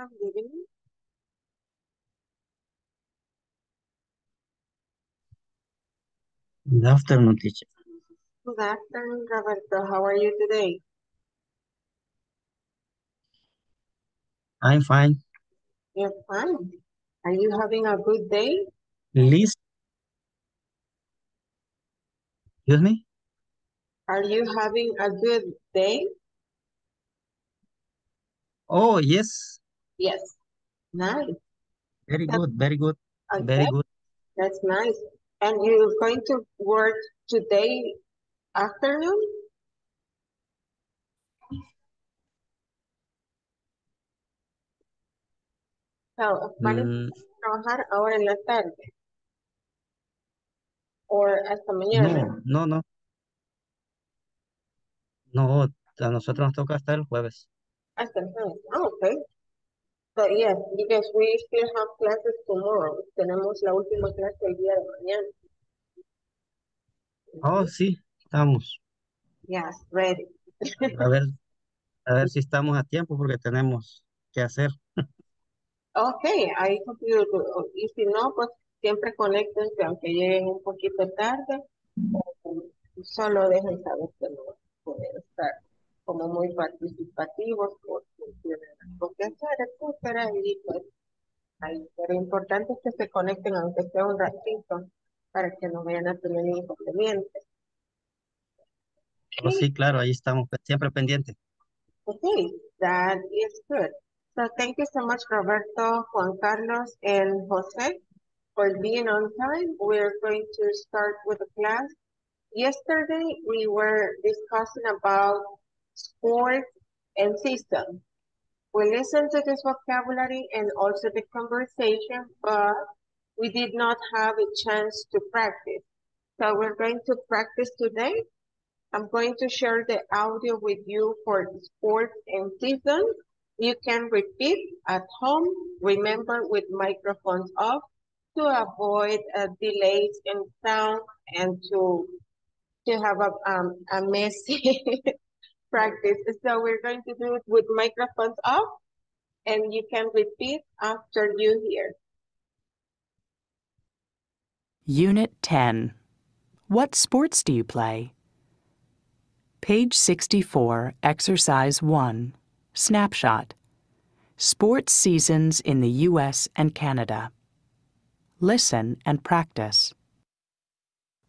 Good evening. Good afternoon, teacher. Good afternoon, Roberto. How are you today? I'm fine. You're fine. Are you having a good day? List. Excuse me? Are you having a good day? Oh, yes. Yes. Nice. Very That's good, very good, very good. that's nice. And you're going to work today afternoon? So, ¿van a Mm, trabajar ahora en la tarde? ¿O hasta mañana? no, no, no, no. A nosotros nos toca hasta el jueves. Hasta el jueves. Ah, okay. So, yes, because we still have classes tomorrow. Tenemos la última clase el día de mañana. Oh, sí, estamos. Yes, ready. A ver, a ver si estamos a tiempo porque tenemos que hacer. Okay, ahí contigo. Y si no, pues siempre conéctense aunque lleguen un poquito tarde. Solo dejen saber que no pueden estar como muy participativos porque tienen algo que hacer, etcétera. Y pues ahí, pero importante es que se conecten aunque sea un ratito para que no vayan a tener inconvenientes. Oh, sí, claro, ahí estamos pe- siempre pendientes. Okay, that is good. So thank you so much, Roberto, Juan Carlos, and Jose for being on time. We're going to start with the class. Yesterday, we were discussing about sports and system. We listened to this vocabulary and also the conversation, but we did not have a chance to practice. So we're going to practice today. I'm going to share the audio with you for sports and season. You can repeat at home, remember with microphones off to avoid uh, delays in sound and to to have a, um, a messy practice. So we're going to do it with microphones off and you can repeat after you hear. Unit 10. What sports do you play? Page 64, Exercise 1. Snapshot. Sports seasons in the U.S. and Canada. Listen and practice.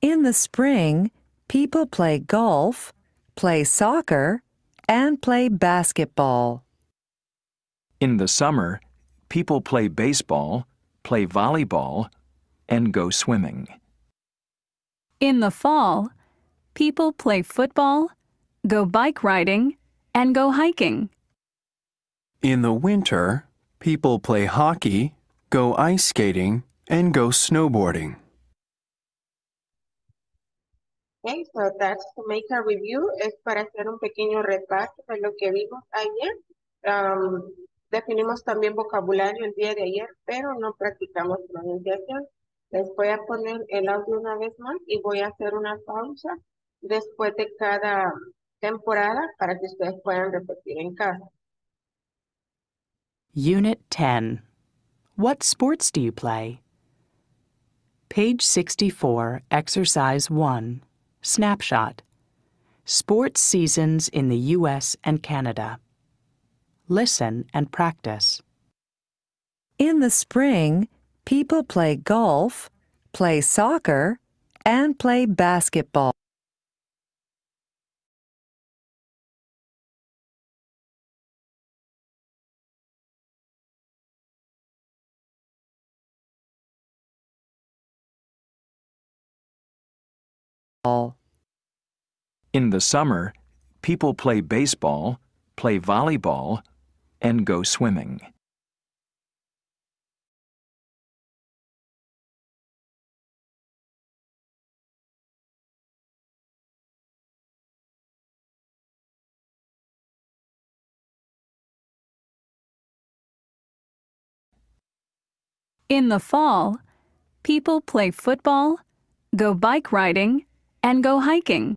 In the spring, people play golf, play soccer, and play basketball. In the summer, people play baseball, play volleyball, and go swimming. In the fall, people play football, go bike riding, and go hiking. In the winter, people play hockey, go ice skating, and go snowboarding. Okay, so that's to make a review, es para hacer un pequeño repaso de lo que vimos ayer. Um, definimos también vocabulario el día de ayer, pero no practicamos pronunciación. Les voy a poner el audio una vez más y voy a hacer una pausa después de cada temporada para que ustedes puedan repetir en casa. Unit 10. What sports do you play? Page 64, Exercise 1. Snapshot. Sports seasons in the U.S. and Canada. Listen and practice. In the spring, people play golf, play soccer, and play basketball. In the summer, people play baseball, play volleyball, and go swimming. In the fall, people play football, go bike riding, and go hiking.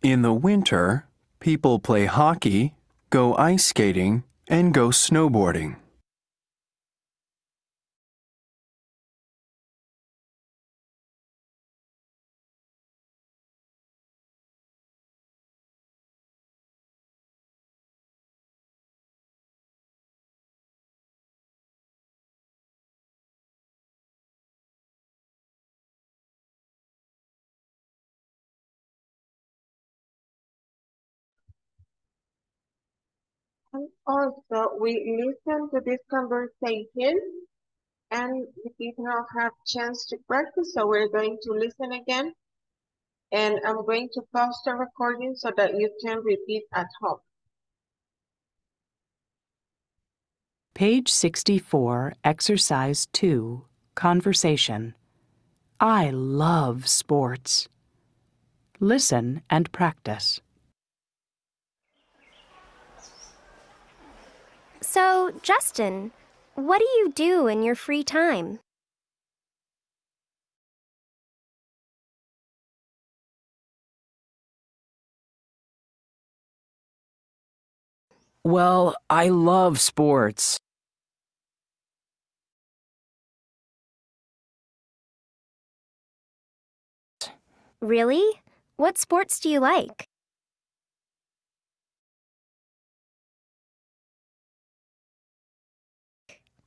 In the winter, people play hockey, go ice skating, and go snowboarding. Also, we listen to this conversation and we did not have chance to practice, so we're going to listen again. And I'm going to pause the recording so that you can repeat at home. Page 64, Exercise 2, Conversation. I love sports. Listen and practice. So, Justin, what do you do in your free time? Well, I love sports. Really? What sports do you like?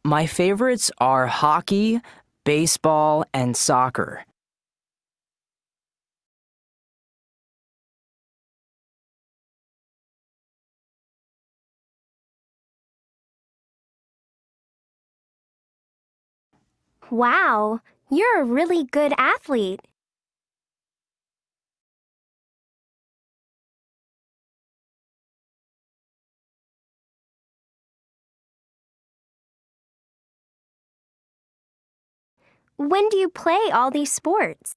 My favorites are hockey, baseball, and soccer. Wow, you're a really good athlete. When do you play all these sports?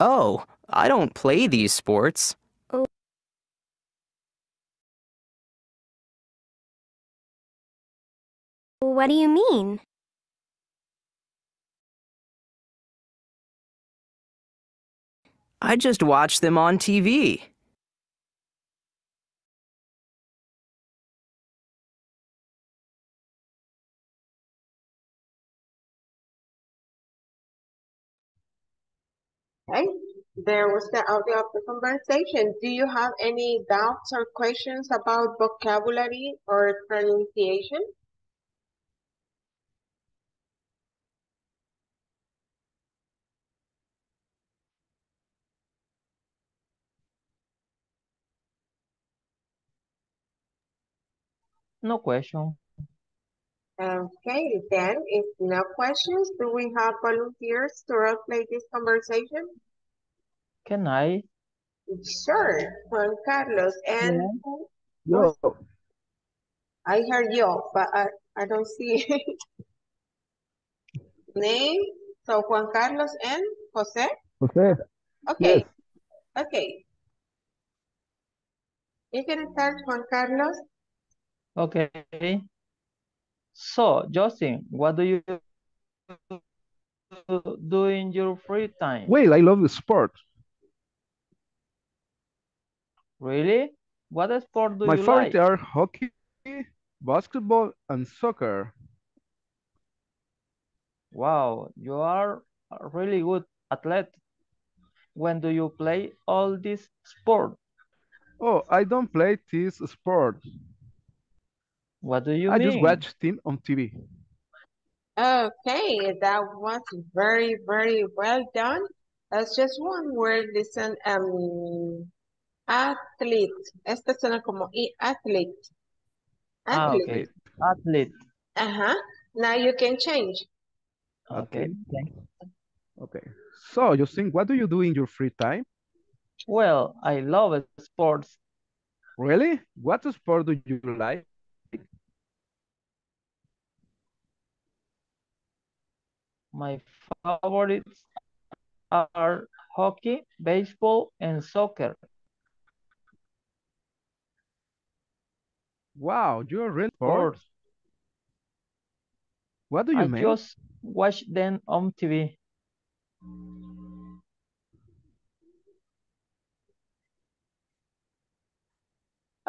Oh, I don't play these sports. Oh. What do you mean? I just watch them on TV. Okay, there was the audio of the conversation. Do you have any doubts or questions about vocabulary or pronunciation? No question. Okay, then if no questions, do we have volunteers to role play this conversation? Can I? Sure, Juan Carlos, and Yo. I heard you, but I, I don't see name. So Juan Carlos and Jose? Jose. Okay, okay. You can start, Juan Carlos. Okay. So, Justin, what do you do in your free time? Well, I love the sport. Really? What sport do My you favorite like? are hockey, basketball, and soccer. Wow, you are a really good athlete. When do you play all this sport? Oh, I don't play this sport. What do you I mean? just watch them on TV. Okay, that was very, very well done. That's just one word. Listen, um, athlete. Este suena como i- athlete. Ah, Athlete. okay. Athlete. Uh-huh. Now you can change. Okay. Okay. So, Justin, what do you do in your free time? Well, I love sports. Really? What sport do you like? My favorites are hockey, baseball, and soccer. Wow, you're really Sports. What do you I mean? just watch them on TV.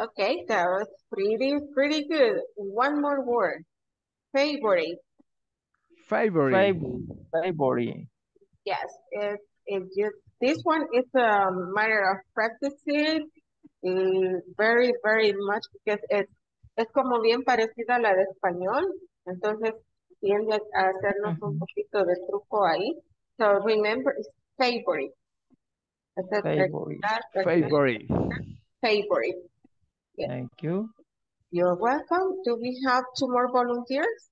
Okay, that was pretty, pretty good. One more word. Favorite. Favorite. Fav- Favorite. Yes, it, it just, this one is a matter of practicing very, very much because es, es como bien parecida a la de español, entonces tiende a hacernos un poquito de truco ahí. So remember, it's favorite. Favorite. Favorite. Favorite. Yes. Thank you. You're welcome. Do we have two more volunteers?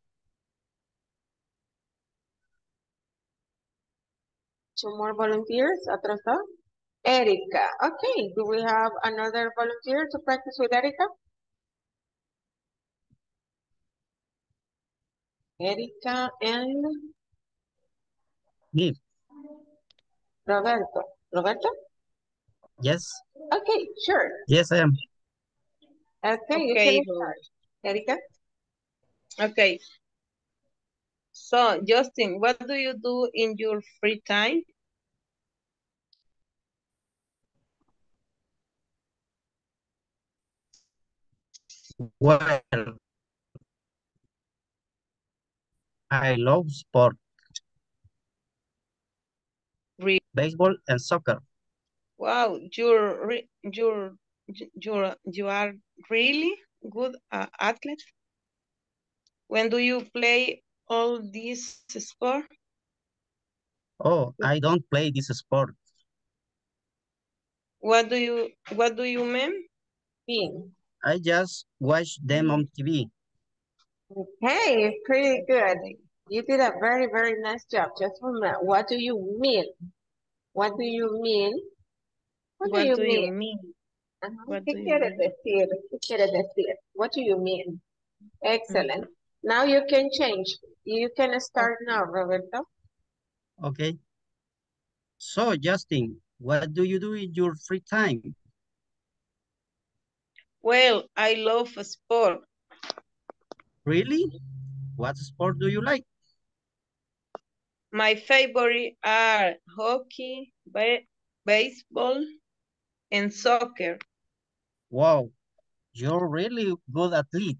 Two more volunteers, otros dos? Erika. Okay, do we have another volunteer to practice with Erika? Erika and Me. Roberto. Roberto? Yes. Okay, sure. Yes, I am. Okay, you Okay, can. Erika? Okay. So, Justin, what do you do in your free time? Well, I love sport, Re- baseball and soccer. Wow, you're you're you're you are really good uh, athlete. When do you play all these sport? Oh, I don't play this sport. What do you what do you mean? Mean. I just watch them on TV. Okay, pretty good. You did a very, very nice job. Just remember, what do you mean? What do you mean? What, What do you do you mean? mean? Ajá, What ¿Qué do you quieres mean? decir? ¿Qué quieres decir? What do you mean? Excellent. Now you can change. You can start now, Roberto. Okay. So, Justin, what do you do in your free time? Well, I love sport. Really? What sport do you like? My favorite are hockey, ba- baseball, and soccer. Wow, you're really good athlete.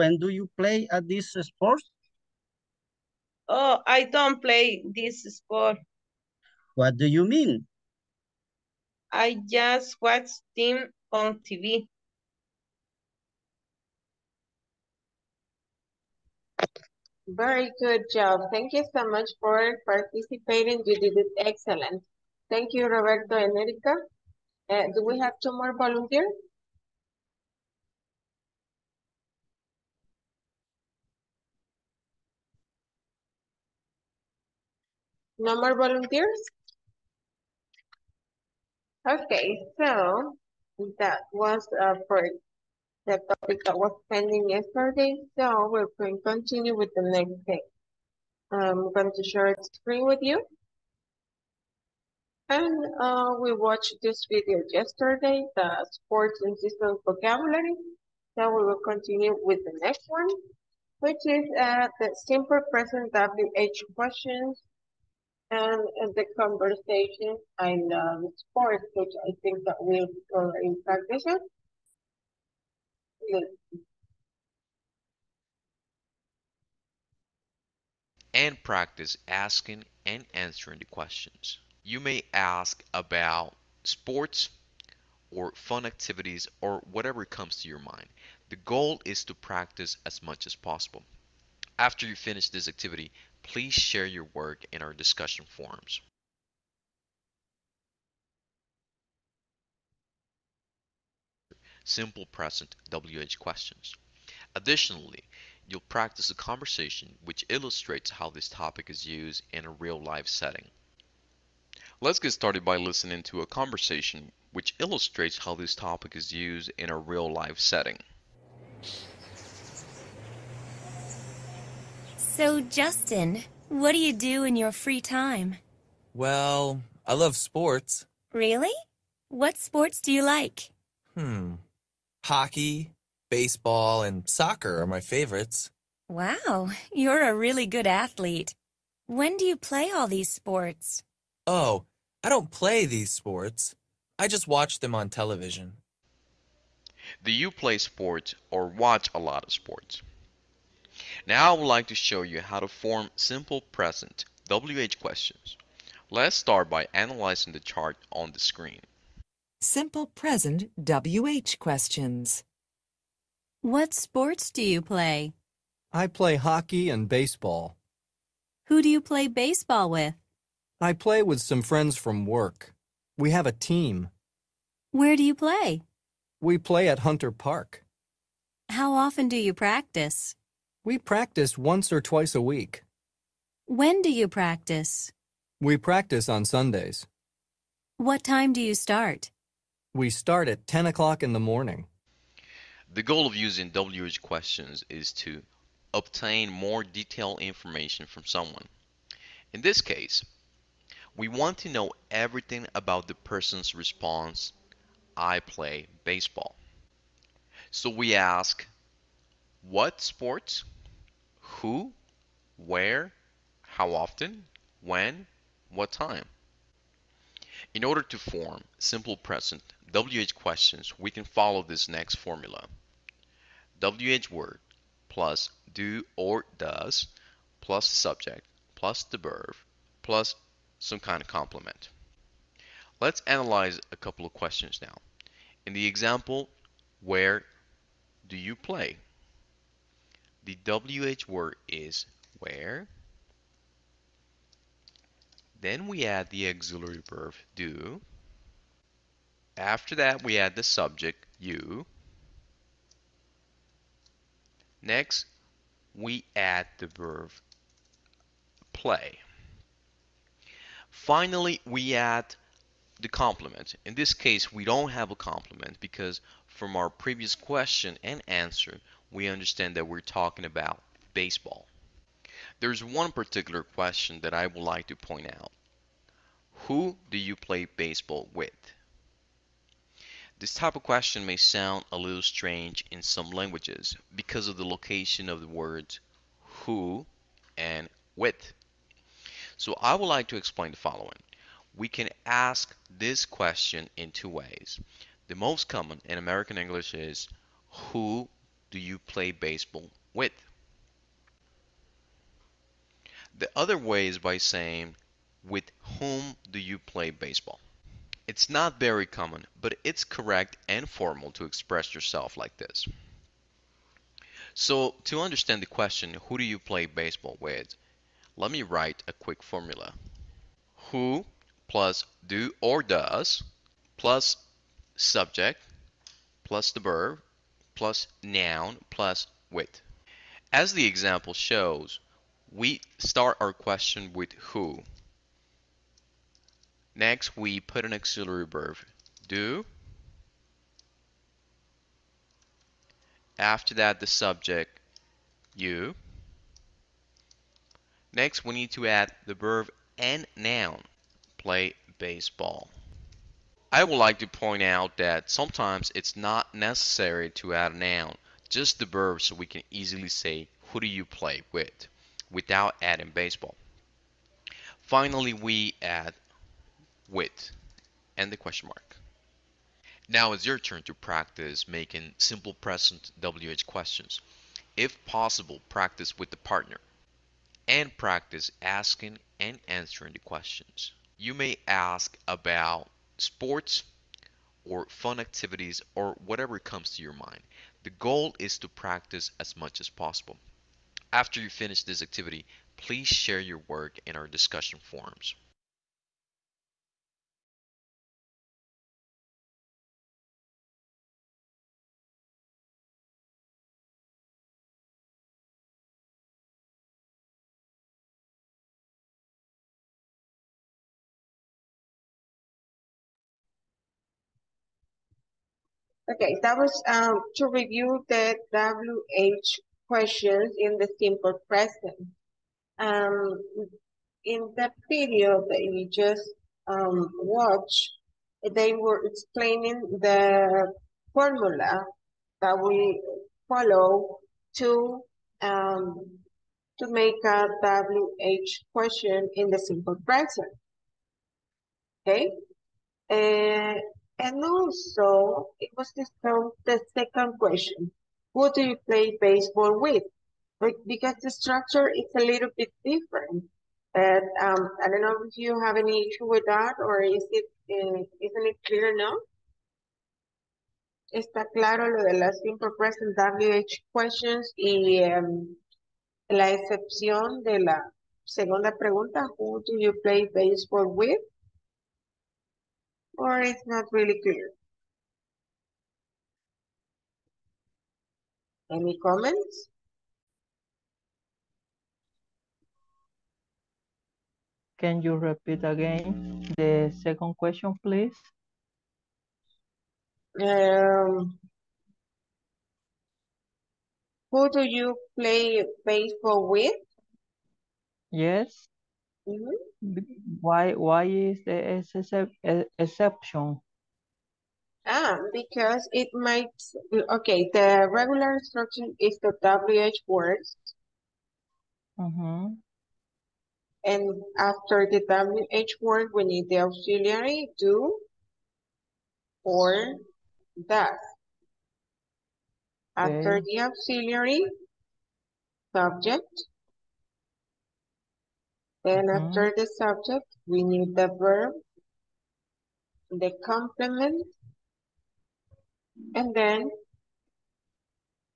When do you play at this sport? Oh, I don't play this sport. What do you mean? I just watch team on TV. Very good job. Thank you so much for participating. You did it excellent. Thank you, Roberto and Erika. Uh, do we have two more volunteers? No more volunteers? Okay, so that was uh, for the topic that was pending yesterday. So we're going to continue with the next thing. I'm going to share the screen with you. And uh, we watched this video yesterday, the sports and systems vocabulary. So we will continue with the next one, which is uh, the simple present WH questions and the conversation. Love sports, which I think that we'll in practice and practice asking and answering the questions. You may ask about sports or fun activities or whatever comes to your mind. The goal is to practice as much as possible. After you finish this activity, please share your work in our discussion forums. Simple present WH questions. Additionally, you'll practice a conversation which illustrates how this topic is used in a real life setting. Let's get started by listening to a conversation which illustrates how this topic is used in a real life setting. So, Justin, what do you do in your free time? Well, I love sports. Really? What sports do you like? Hmm. Hockey, Baseball and soccer are my favorites. Wow, you're a really good athlete. When do you play all these sports? Oh, I don't play these sports. I just watch them on television. Do you play sports or watch a lot of sports? Now I would like to show you how to form simple present WH questions. Let's start by analyzing the chart on the screen. Simple present WH questions. What sports do you play? I play hockey and baseball. Who do you play baseball with? I play with some friends from work. We have a team. Where do you play? We play at Hunter Park. How often do you practice? We practice once or twice a week. When do you practice? We practice on Sundays. What time do you start? We start at 10 o'clock in the morning. The goal of using WH questions is to obtain more detailed information from someone. In this case, we want to know everything about the person's response, I play baseball. So we ask, what sports, who, where, how often, when, what time. In order to form simple present WH questions, we can follow this next formula. WH word plus do or does plus the subject plus the verb plus some kind of complement. Let's analyze a couple of questions now. In the example, where do you play? The WH word is where. Then we add the auxiliary verb do. After that, we add the subject you. Next, we add the verb play. Finally, we add the complement. In this case, we don't have a complement because from our previous question and answer, we understand that we're talking about baseball. There's one particular question that I would like to point out. Who do you play baseball with? This type of question may sound a little strange in some languages because of the location of the words who and with. So I would like to explain the following. We can ask this question in two ways. The most common in American English is who do you play baseball with? The other way is by saying with whom do you play baseball? It's not very common, but it's correct and formal to express yourself like this. So to understand the question, who do you play baseball with? Let me write a quick formula. Who plus do or does plus subject plus the verb plus noun plus with. As the example shows, we start our question with who. Next, we put an auxiliary verb, do. After that, the subject, you. Next, we need to add the verb and noun, play baseball. I would like to point out that sometimes it's not necessary to add a noun, just the verb so we can easily say, who do you play with, without adding baseball. Finally, we add with and the question mark. Now it's your turn to practice making simple present WH questions. If possible, practice with the partner and practice asking and answering the questions. You may ask about sports or fun activities or whatever comes to your mind. The goal is to practice as much as possible. After you finish this activity, please share your work in our discussion forums. Okay, that was um, to review the WH questions in the simple present. Um, in the video that you just um, watched, they were explaining the formula that we follow to um, to make a WH question in the simple present. Okay? Uh, and also, it was the, the second question. Who do you play baseball with? Because the structure is a little bit different. But um, I don't know if you have any issue with that or is it, uh, isn't it clear now? Está claro lo de las simple present WH questions y um, la excepción de la segunda pregunta, who do you play baseball with? Or it's not really clear? Any comments? Can you repeat again the second question, please? Um, who do you play baseball with? Yes. Why why is the excep exception? Ah, because it might, okay, the regular instruction is the WH words. Mm -hmm. And after the WH word, we need the auxiliary do or does. After Okay. the auxiliary, subject. Then Mhm. after the subject, we need the verb, the complement, and then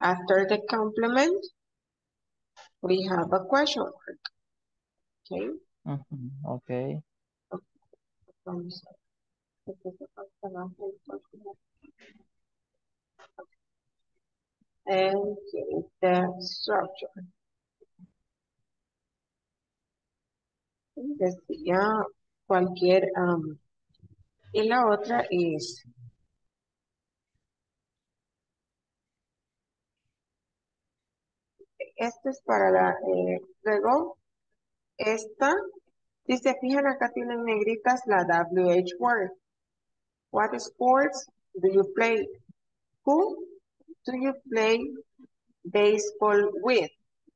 after the complement, we have a question mark. Okay. Okay. Vamos a- hasta abajo el question mark. And okay, the structure. Decía cualquier, um, y la otra es Esto es para la, eh, luego, esta, si se fijan acá tienen negritas la WH word. What sports do you play? Who do you play baseball with?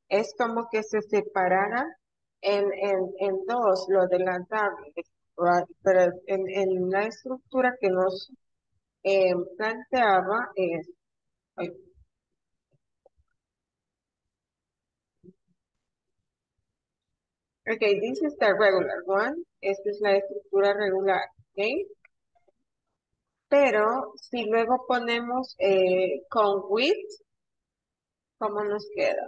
Es como que se separara en, en, en dos lo de la W, right? pero en, en la estructura que nos eh, planteaba es, ay, Okay, this is the regular one. Esta es la estructura regular, ¿ok? Pero si luego ponemos eh, con with, ¿cómo nos queda?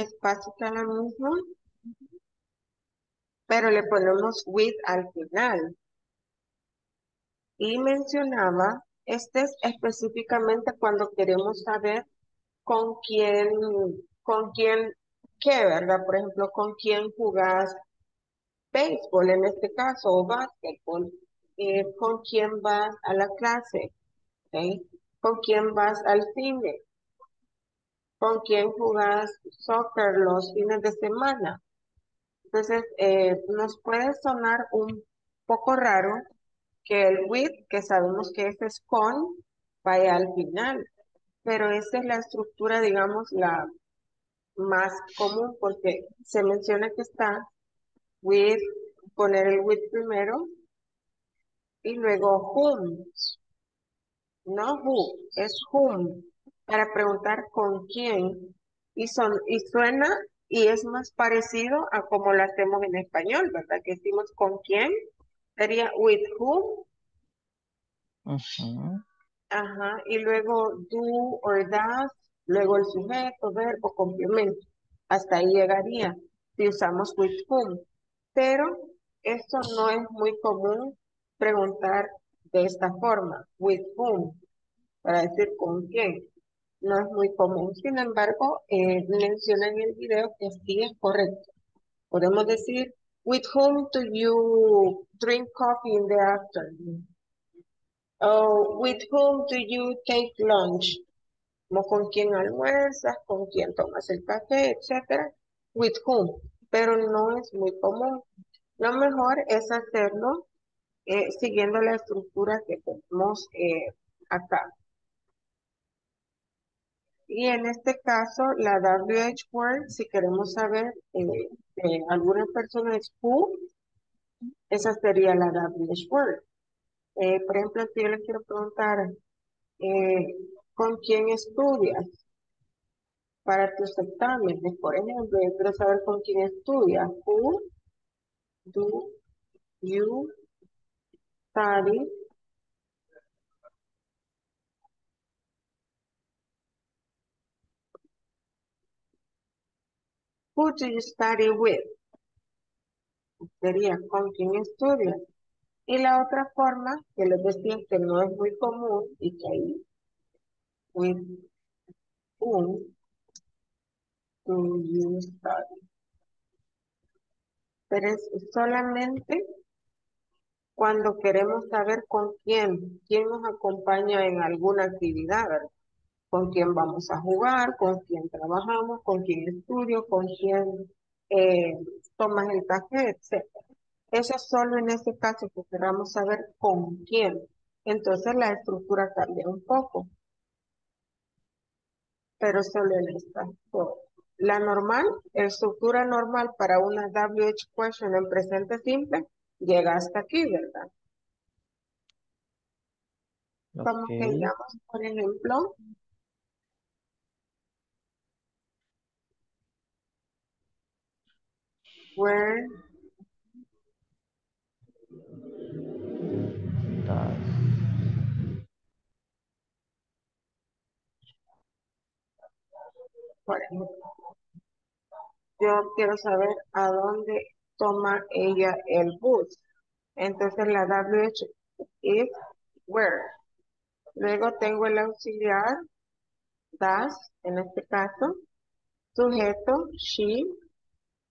Es básica la misma, pero le ponemos with al final. Y mencionaba, este es específicamente cuando queremos saber con quién, con quién, qué, ¿verdad? Por ejemplo, con quién jugás béisbol en este caso, o básquetbol, eh, con quién vas a la clase, ¿ok? con quién vas al cine, con quién jugás soccer los fines de semana. Entonces, eh, nos puede sonar un poco raro que el with, que sabemos que es con, vaya al final, pero esa es la estructura, digamos, la más común, porque se menciona que está with, poner el with primero, y luego whom, no who, es whom, para preguntar con quién, y, son, y suena, y es más parecido a como lo hacemos en español, ¿verdad? Que decimos con quién, sería with whom, ajá, y luego do or does, luego el sujeto, verbo, complemento, hasta ahí llegaría, si usamos with whom, pero esto no es muy común preguntar de esta forma, with whom, para decir con quién. No es muy común. Sin embargo, eh, menciona en el video que sí es correcto. Podemos decir, with whom do you drink coffee in the afternoon? O with whom do you take lunch? Como con quién almuerzas, con quién tomas el café, etcétera. With whom. pero no es muy común. Lo mejor es hacerlo eh, siguiendo la estructura que tenemos eh, acá. Y en este caso, la WH word, si queremos saber eh, de alguna persona es who, esa sería la WH word. Eh, por ejemplo, si yo le quiero preguntar, eh, ¿con quién estudias para tus exámenes? Por ejemplo, yo quiero saber con quién estudias. Who do you study Who do you study with? Sería con quién estudias. Y la otra forma, que les decía que no es muy común y que ahí, with whom do you study? Pero es solamente cuando queremos saber con quién, quién nos acompaña en alguna actividad, ¿verdad? Con quién vamos a jugar, con quién trabajamos, con quién estudio, con quién eh, tomas el café, etc. Eso es solo en ese caso que queramos saber con quién. Entonces la estructura cambia un poco. Pero solo en esta. La normal, estructura normal para una WH question en presente simple, llega hasta aquí, ¿verdad? Como que digamos, por ejemplo, where ejemplo, yo quiero saber a dónde toma ella el bus. Entonces la WH is where. Luego tengo el auxiliar, does, en este caso, sujeto, she,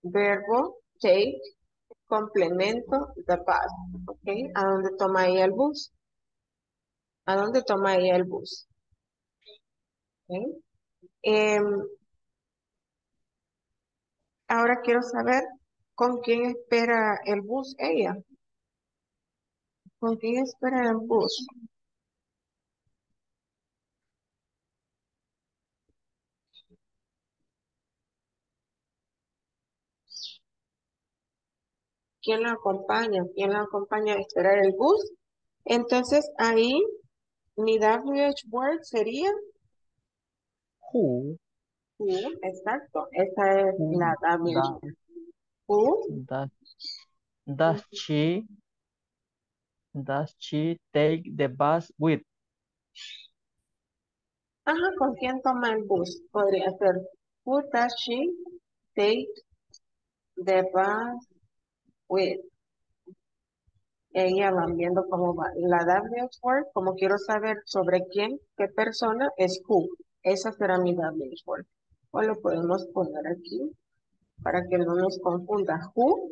verbo, take, complemento, the bus. ¿Ok? ¿A dónde toma ella el bus? ¿A dónde toma ella el bus? ¿Ok? Em, ahora quiero saber con quién espera el bus ella. ¿Con quién espera el bus? ¿Quién la acompaña? ¿Quién la acompaña a esperar el bus? Entonces ahí mi WH word sería Who who, exacto. Esa es Who la WH. Who, does, does she does she take the bus with? ajá, ¿con quién toma el bus? Podría ser who does she take the bus with? Ella viendo cómo va. La WH word, como quiero saber sobre quién, qué persona, es who. Esa será mi WH word. O lo podemos poner aquí para que no nos confunda. Who,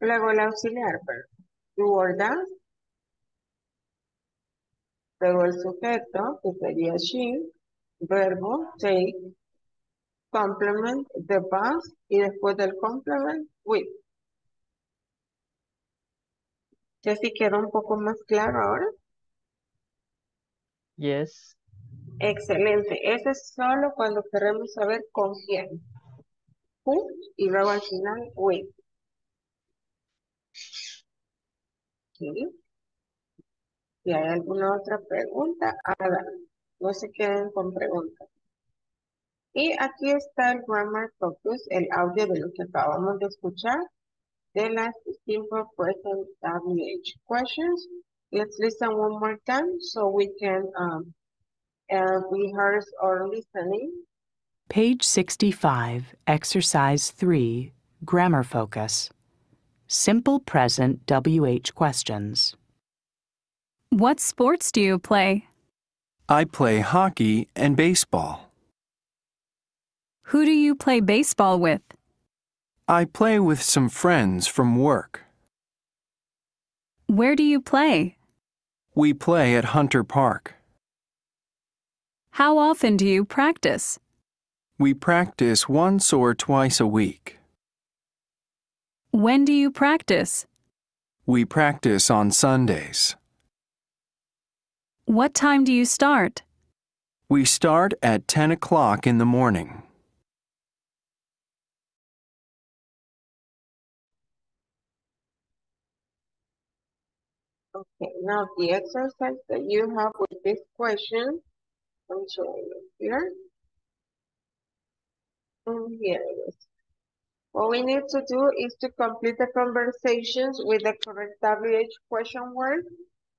luego el auxiliar, do or does, luego el sujeto, que sería she, verbo, take, complement, the bus, y después del complement, with. Ya si quedó un poco más claro ahora. Yes. Excelente. Eso es solo cuando queremos saber con quién. Who, y luego al final, with. ¿Sí? Si hay alguna otra pregunta, hagan. No se queden con preguntas. Y aquí está el Grammar Focus, el audio de lo que acabamos de escuchar de las simple present WH questions. Let's listen one more time so we can um, uh, rehearse our listening. Page 65, Exercise 3, Grammar Focus. Simple present WH questions. What sports do you play? I play hockey and baseball. Who do you play baseball with? I play with some friends from work. Where do you play? We play at Hunter Park. How often do you practice? We practice once or twice a week. When do you practice? We practice on Sundays. What time do you start? We start at 10 o'clock in the morning. Okay, now the exercise that you have with this question, I'm showing you here. And here it is. What we need to do is to complete the conversations with the correct WH question word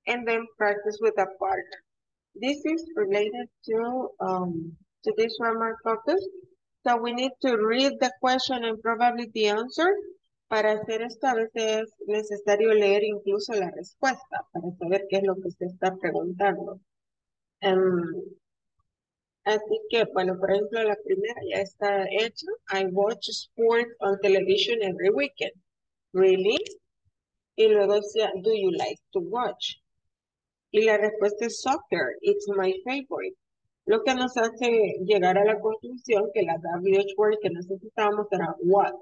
and then practice with a partner. This is related to um to this grammar focus. So we need to read the question and probably the answer. Para hacer esto a veces es necesario leer incluso la respuesta para saber qué es lo que se está preguntando. Em, así que, bueno, por ejemplo, la primera ya está hecha. I watch sports on television every weekend. Really? Y luego decía, do you like to watch? Y la respuesta es soccer. It's my favorite. Lo que nos hace llegar a la conclusión que la WH word que necesitábamos era what?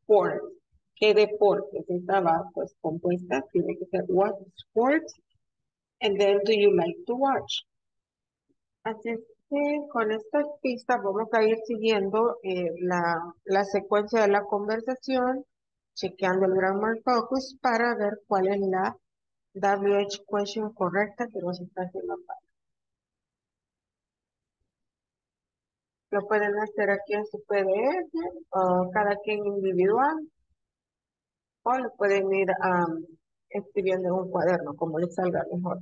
Sports. ¿Qué deportes? Estaba pues compuesta. Tiene que ser what sports. And then do you like to watch? Así es que con estas pistas vamos a ir siguiendo eh, la, la secuencia de la conversación, chequeando el grammar focus para ver cuál es la WH question correcta que nos está haciendo falta. Lo pueden hacer aquí en su PDF o cada quien individual o lo pueden ir um, escribiendo en un cuaderno como les salga mejor.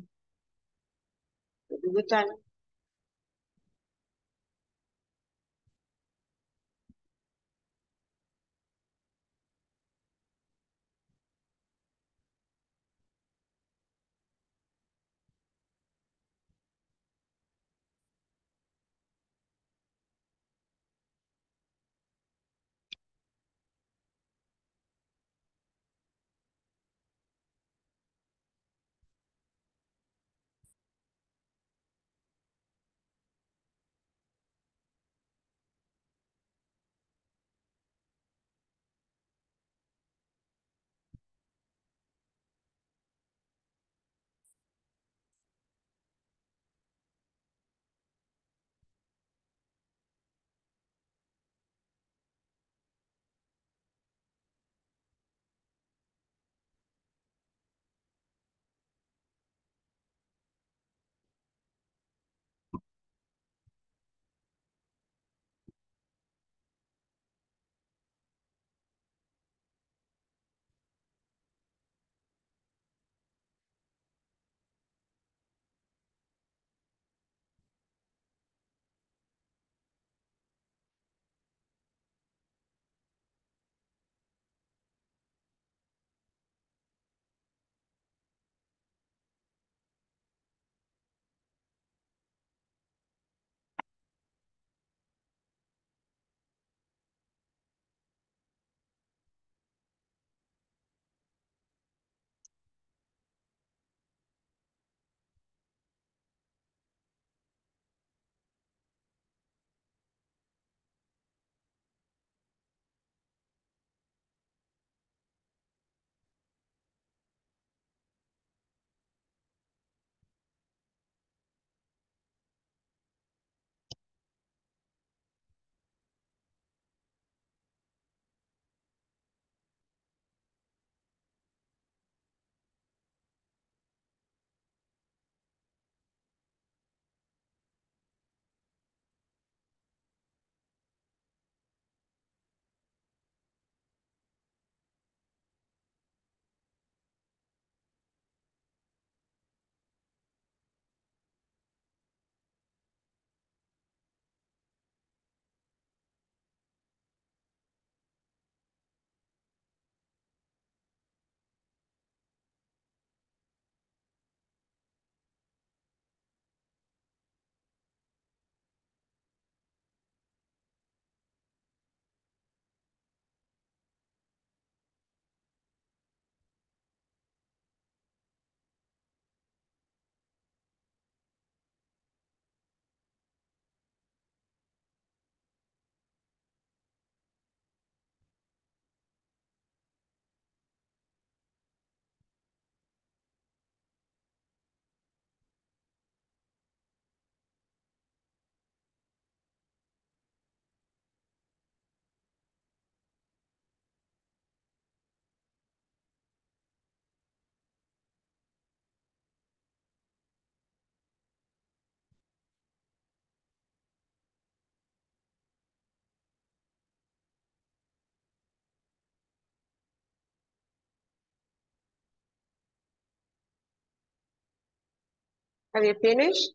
Have you finished?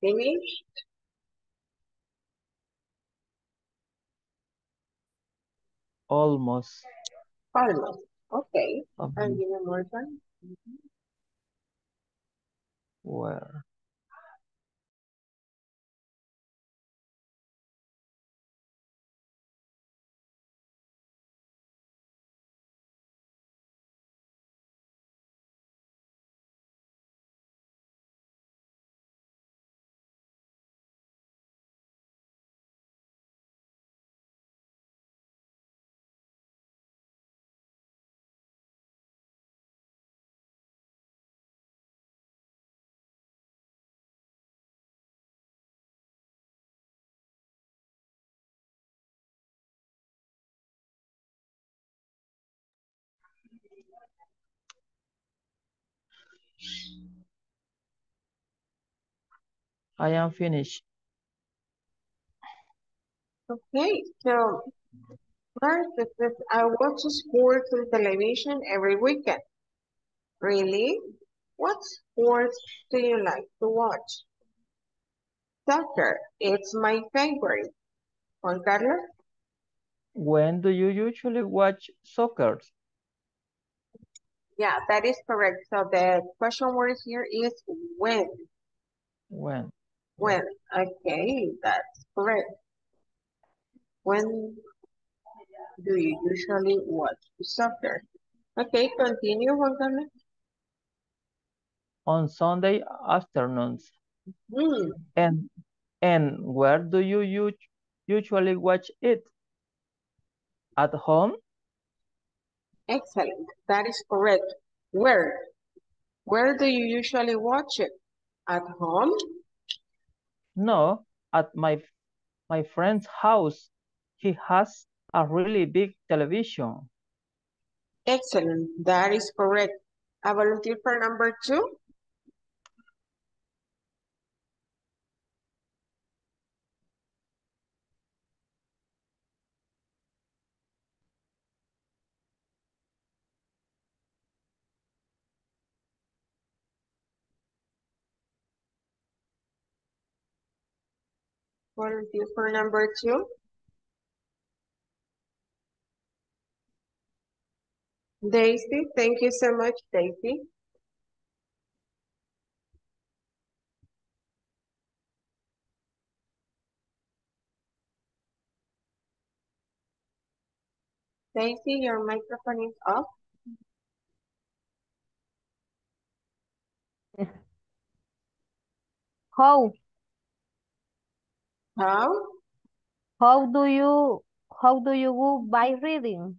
Finished? Almost. Almost. Okay. Um, And give me more time. Where? I am finished. Okay, so first it says I watch sports on television every weekend. Really? What sports do you like to watch? Soccer, it's my favorite. Juan Carlos? When do you usually watch soccer? Yeah, that is correct. So the question word here is when. When? When. Okay, that's correct. When do you usually watch soccer? Okay, continue, Juan Carlos. On Sunday afternoons. Hmm. And and where do you usually watch it? At home? Excellent. That is correct. Where? Where do you usually watch it? At home? No, at my my friend's house. He has a really big television. Excellent. That is correct. A volunteer for number two? Volunteer for number two? Daisy, thank you so much, Daisy. Daisy, your microphone is off. How? How? How do you how do you go by reading?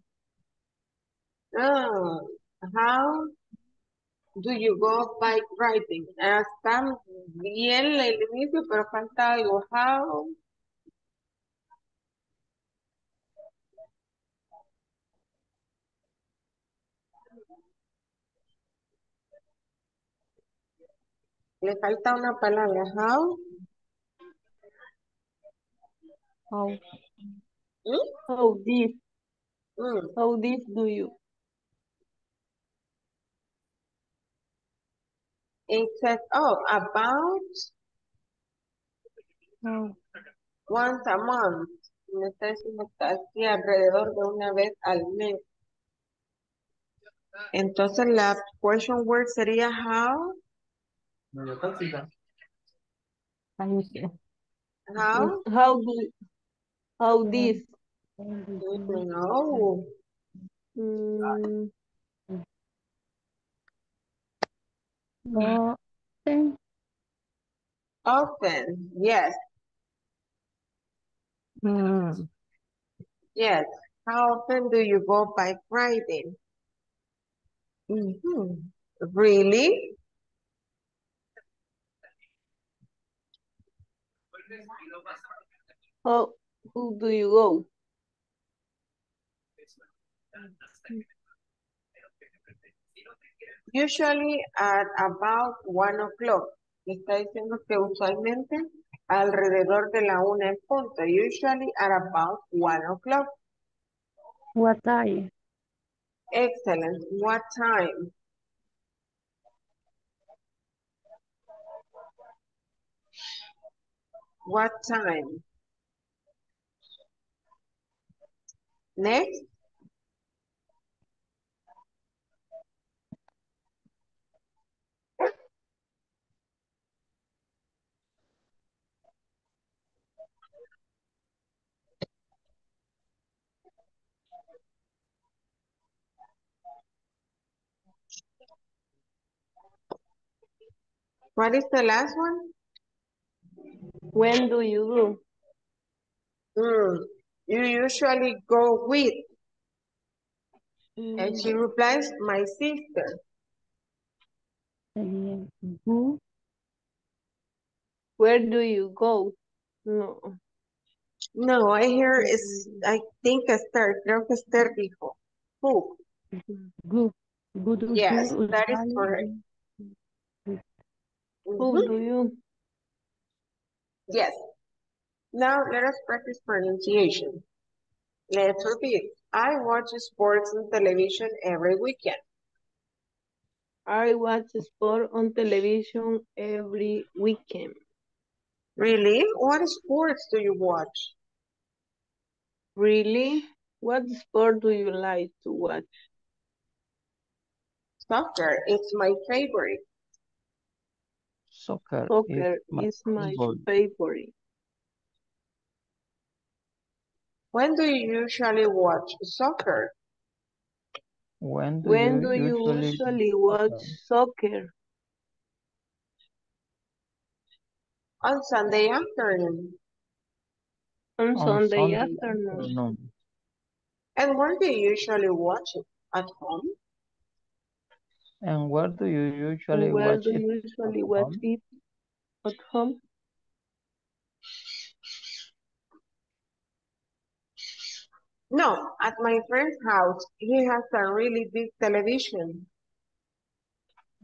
Oh, how do you go bike riding? Ah, Está bien el inicio, pero falta algo. How? Le falta una palabra. How? How ¿Mm? how this Mm. how this do you? It says, oh, about How once a month. Me está diciendo casi alrededor de una vez al mes. Entonces la question word sería how, how, how do how this? no, Mm, often, often, yes, mm, yes. How often do you go bike riding? Mhm. Really? how who do you go? Usually at about one o'clock. Está diciendo que usualmente alrededor de la una en punto. Usually at about one o'clock. What time? Excellent. What time? What time? Next. What is the last one? When do you do? Mm, you usually go with. Mm. And she mm. replies, my sister. Who? Where do you go? No. No, I hear mm. is, I think Esther, creo que Esther dijo. Who? Go. Go do Yes, that is correct. Who do you? Yes. Now let us practice pronunciation. Let's repeat. I watch sports on television every weekend. I watch sport on television every weekend. Really? What sports do you watch? Really? What sport do you like to watch? Soccer. It's my favorite. Soccer, Soccer is my is my favorite. favorite. When do you usually watch soccer? When do When you do you usually usually watch soccer? On Sunday afternoon. On On Sunday Sunday afternoon. afternoon? And where do you usually watch it? At home? And where do you usually where watch do it? you usually watch home? it? At home? No, at my friend's house. He has a really big television.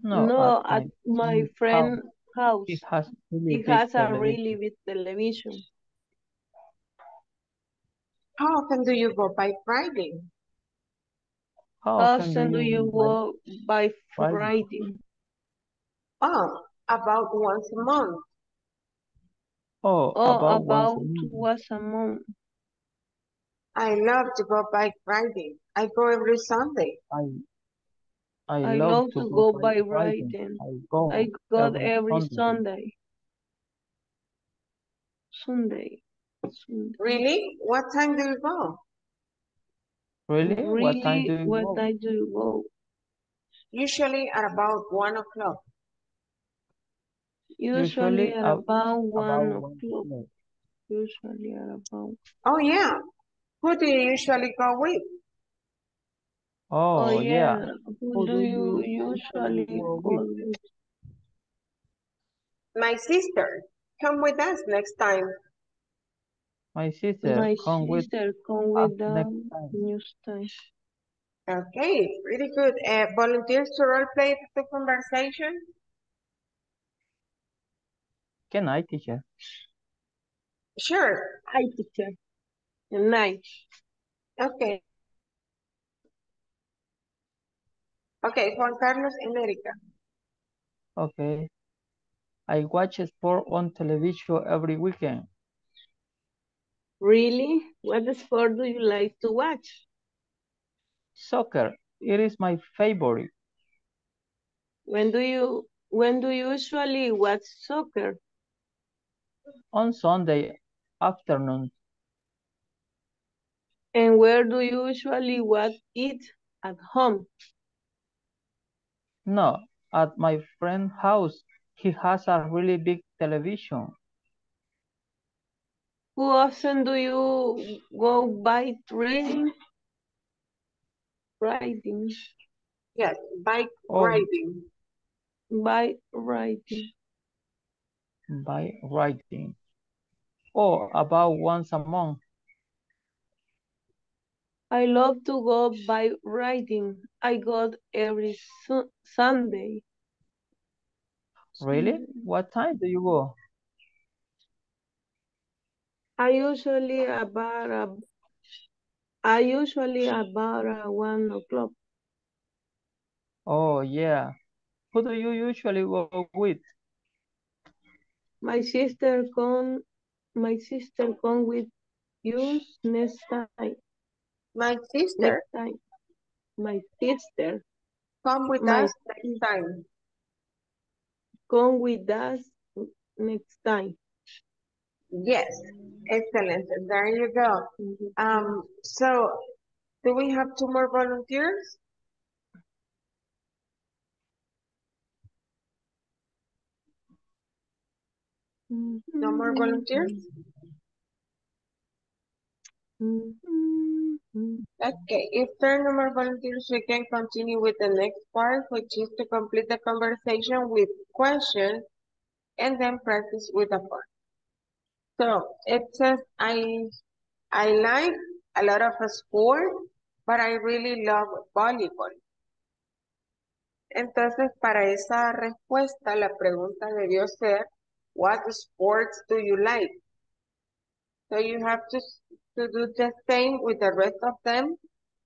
No, No, at at my my friend house. He has really He big has a television. really big television. How often do you go by riding? How How often often do you buy go by riding? riding? Oh, about once a month. Oh, Oh, about once about a month. once a month. I love to go bike riding. I go every Sunday. I I, I love, love to go by bike riding. I go I go every every Sunday. Sunday. Sunday. Sunday. Really? What time do you go? Really? What time do you What go? time do you go? Usually at about one o'clock. Usually at about one about one o'clock. o'clock. Usually at about. Oh yeah. Who do you usually go with? Oh Oh, yeah. yeah. Who Who do do you you usually go go with? with? My sister. Come with us next time. My sister, My come with sister come with the next time. news time. Okay, really good. Uh, volunteers to role play the conversation? Can I, teacher? Sure. Hi, teacher. Night. Okay. Okay, Juan Carlos and Erika. Okay. I watch sport on television every weekend. Really? What sport do you like to watch? Soccer, it is my favorite. When do you when do you usually watch soccer? On Sunday afternoon, And where do you usually watch it? At home. no, at my friend's house, he has a really big television. How often do you go by train? Riding. Yes, bike Oh. riding. Bike riding. by riding. Or oh, about once a month. I love to go by riding. I go every su Sunday. Really? What time do you go? I usually about uh, I usually about uh, one o'clock. Oh, yeah. Who do you usually go with? My sister come, my sister come with you next time. My sister Next time. My sister come with My us next time. come with us next time. Yes, excellent. There you go. Um, so do we have two more volunteers? No more volunteers? Okay, if there are no more volunteers, we can continue with the next part, which is to complete the conversation with questions and then practice with a part. So it says, I, I like a lot of sport, but I really love volleyball. Entonces, para esa respuesta, la pregunta debió ser, what sports do you like? So you have to, to do the same with the rest of them.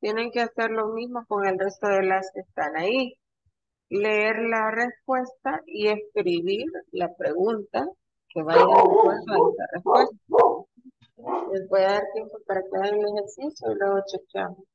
Tienen que hacer lo mismo con el resto de las que están ahí. Leer la respuesta y escribir la pregunta que vaya de a esa respuesta. Les voy a dar tiempo para que hagan el ejercicio y luego chequeamos.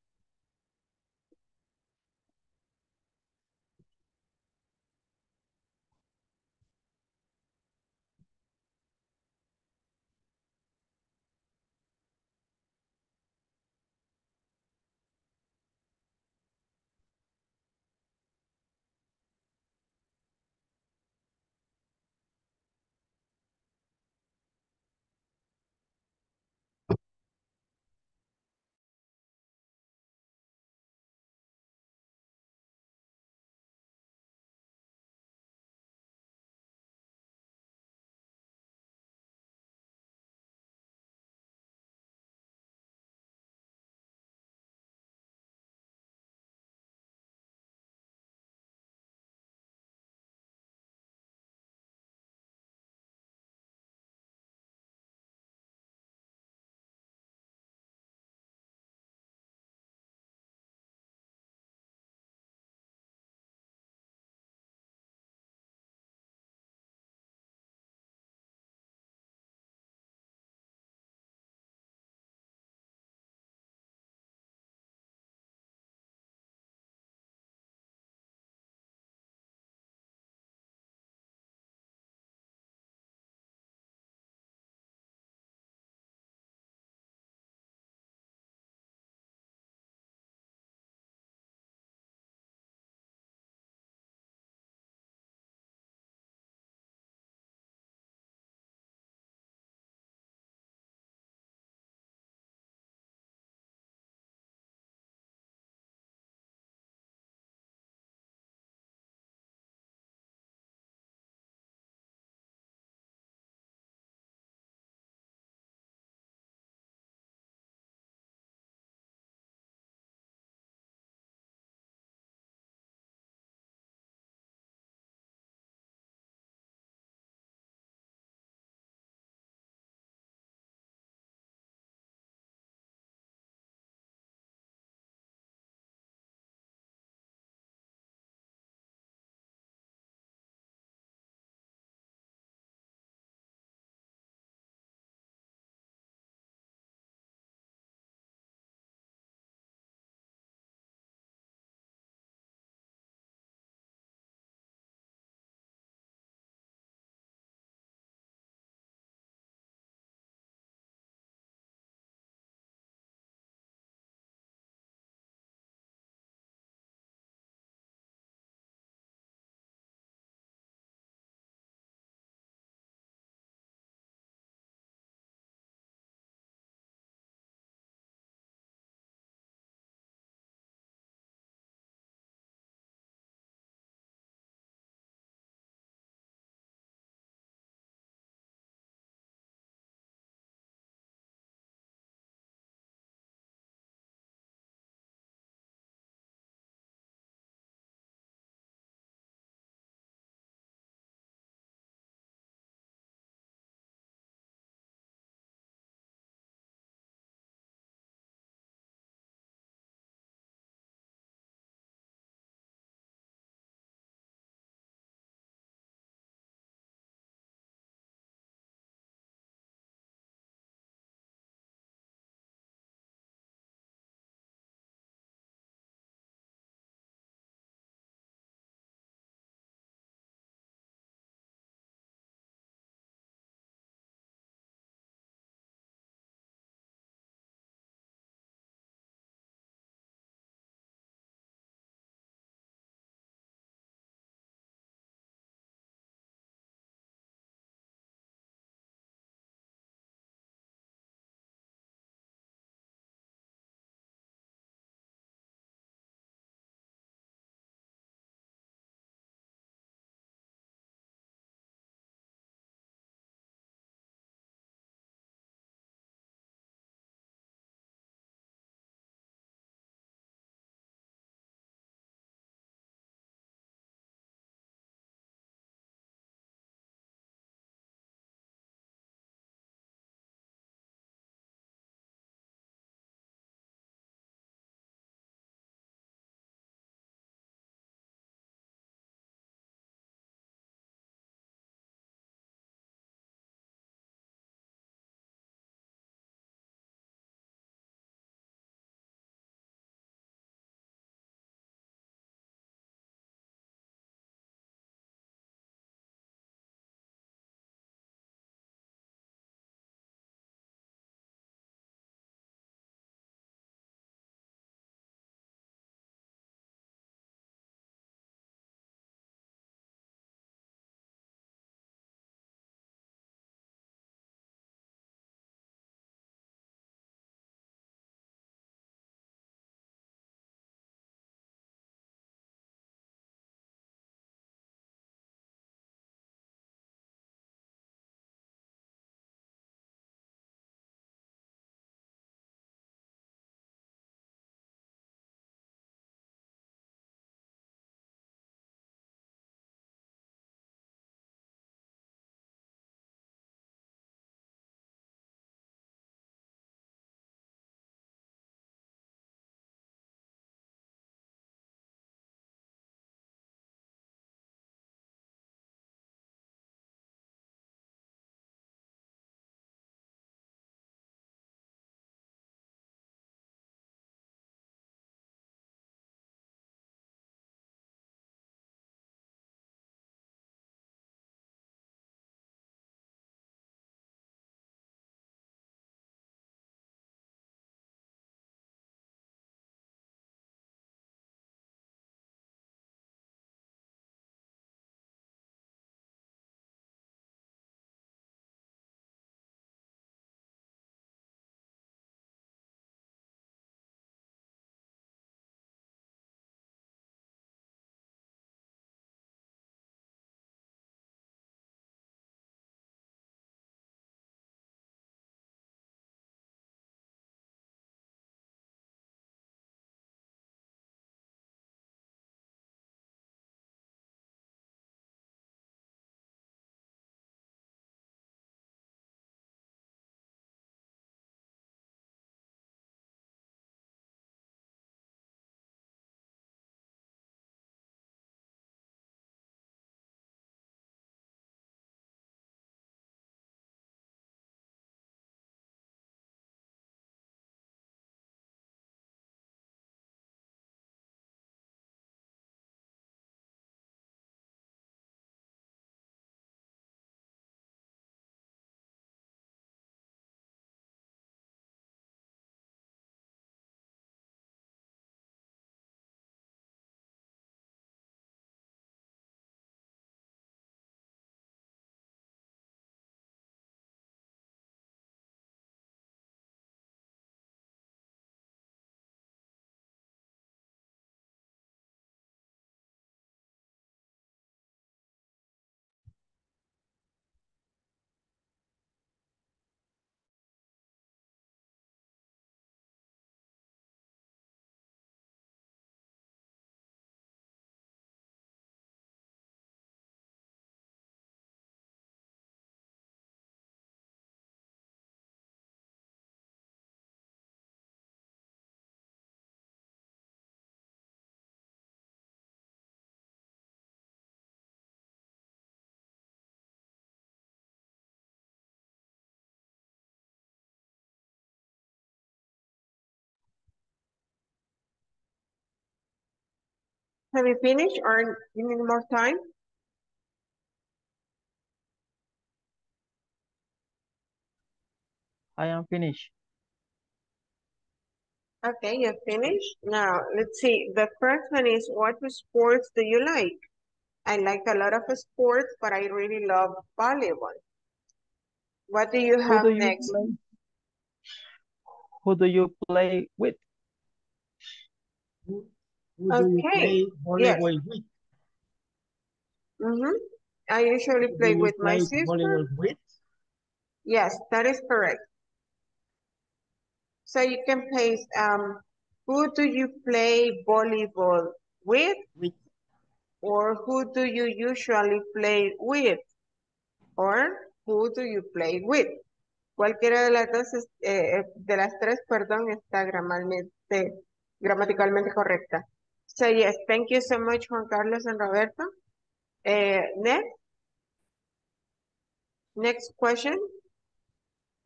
Have you finished or you need more time? I am finished. Okay, you're finished. Now, let's see. The first one is what sports do you like? I like a lot of sports, but I really love volleyball. What do you Who have do next? play? Who do you play with? Who do you Okay, play yes. volleyball with? Mm-hmm. I usually play with my play sister. volleyball with? Yes, that is correct. So you can paste, um, who do you play volleyball with? With. Or who do you usually play with? Or who do you play with? Cualquiera de las dos, eh, eh, de las tres, perdón, está gramalmente, gramaticalmente correcta. So yes, thank you so much, Juan Carlos and Roberto. Eh, next. Next question.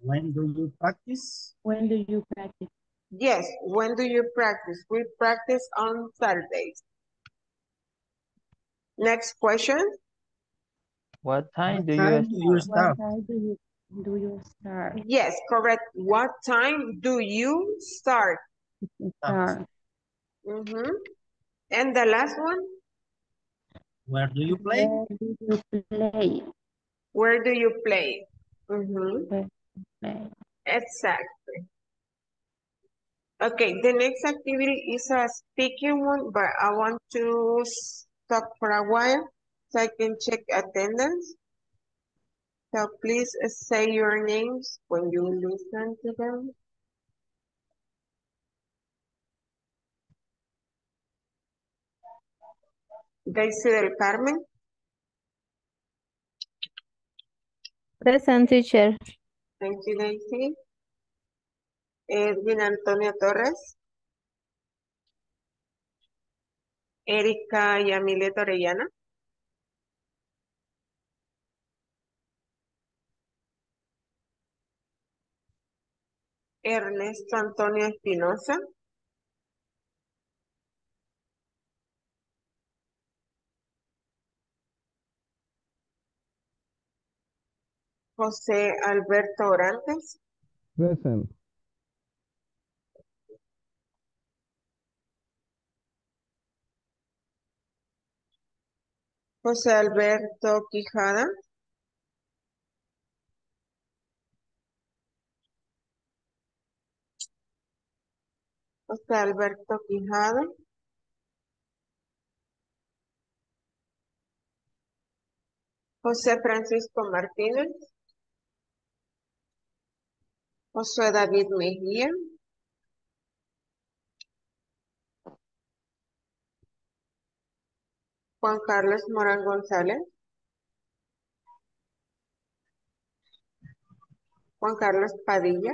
When do you practice? When do you practice? Yes, when do you practice? We practice on Saturdays. Next question. What time do time you do you start? start? What time do you do you start? Yes, correct. What time do you start? Start. Mhm. And the last one, Where do you play? Where do you play? where do you play? Mhm. Where do play? Exactly. Okay, the next activity is a speaking one, but I want to stop for a while so I can check attendance. So please say your names when you listen to them. Daisy del Carmen, Present teacher. thank you Daisy. Edwin Antonio Torres. Erika Yamilet Orellana. Ernesto Antonio Espinosa. José Alberto Orantes. Present. José Alberto Quijada. José Alberto Quijada. José Francisco Martínez. José David Mejía. Juan Carlos Morán González. Juan Carlos Padilla.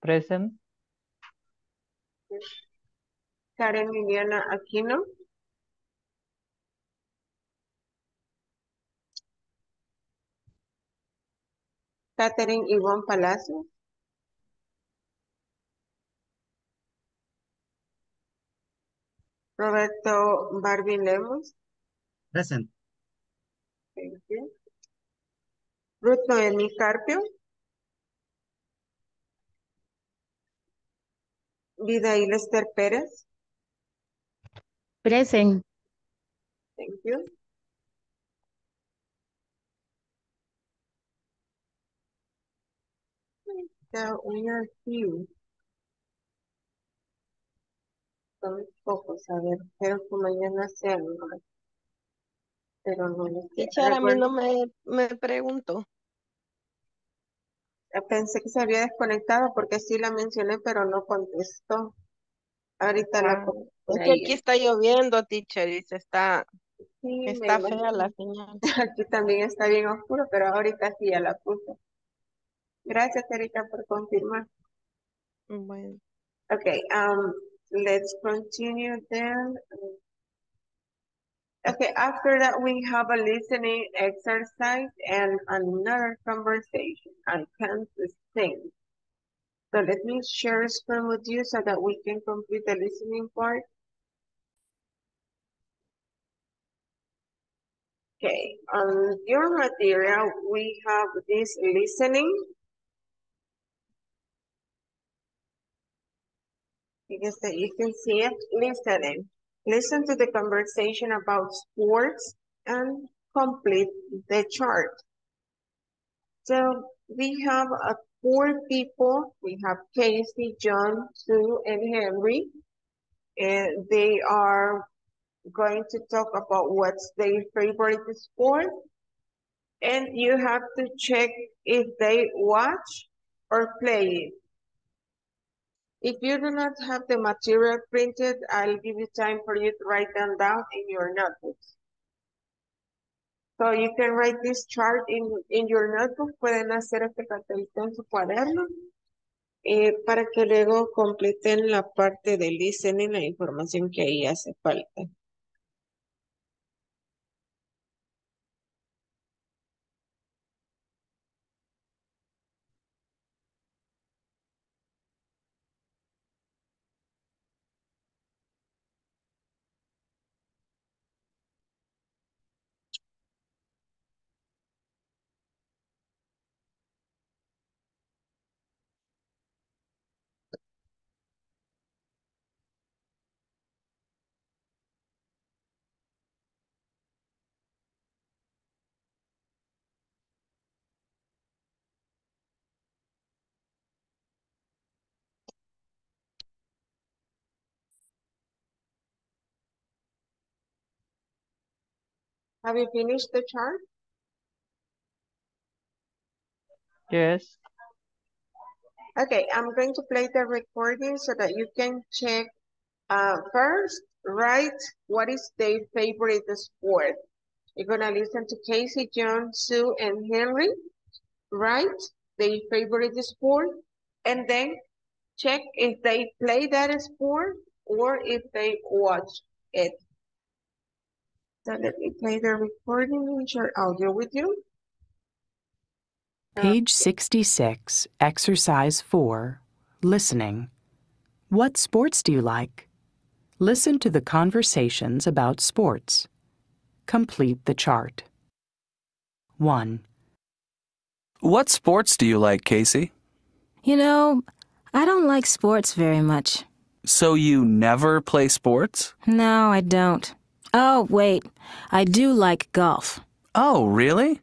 Present. Karen Liliana Aquino. Catherine Ivonne Palacios. Roberto Barbie Lemos. Present. Thank you. Ruth Noemi Carpio. Vida Lester Pérez. Present. Thank you. So we are few. A ver, espero que mañana sean más. Pero no les Teacher, a mí no me, me preguntó. Eh, Pensé que se había desconectado porque sí la mencioné, pero no contestó. Ahorita la Ah, Es que aquí está lloviendo, teacher, y se está, Sí, está fea imagino. la señal. Aquí también está bien oscuro, pero ahorita sí ya la puse. Gracias, Erika, por confirmar. Bueno. Okay, um, Let's continue then. Okay, after that we have a listening exercise and another conversation. I can't sing. So let me share screen with you so that we can complete the listening part. Okay, on your material, we have this listening Guess that you can see it, listening. Listen to the conversation about sports and complete the chart. So we have uh, four people. We have Casey, John, Sue, and Henry. And they are going to talk about what's their favorite sport. And you have to check if they watch or play it. If you do not have the material printed, I'll give you time for you to write them down in your notebooks. So you can write this chart in, in your notebook. Pueden hacer este cartelito en su cuaderno eh, para que luego completen la parte del listening, la información que ahí hace falta. Have you finished the chart? Yes. Okay, I'm going to play the recording so that you can check. Uh, first, write what is their favorite sport. You're gonna listen to Casey, John, Sue, and Henry. Write their favorite sport, and then check if they play that sport or if they watch it. So let me play the recording and share audio with you. Page 66, Exercise 4, Listening. What sports do you like? Listen to the conversations about sports. Complete the chart. 1. What sports do you like, Casey? You know, I don't like sports very much. So you never play sports? No, I don't. Oh, wait. I do like golf. Oh, really?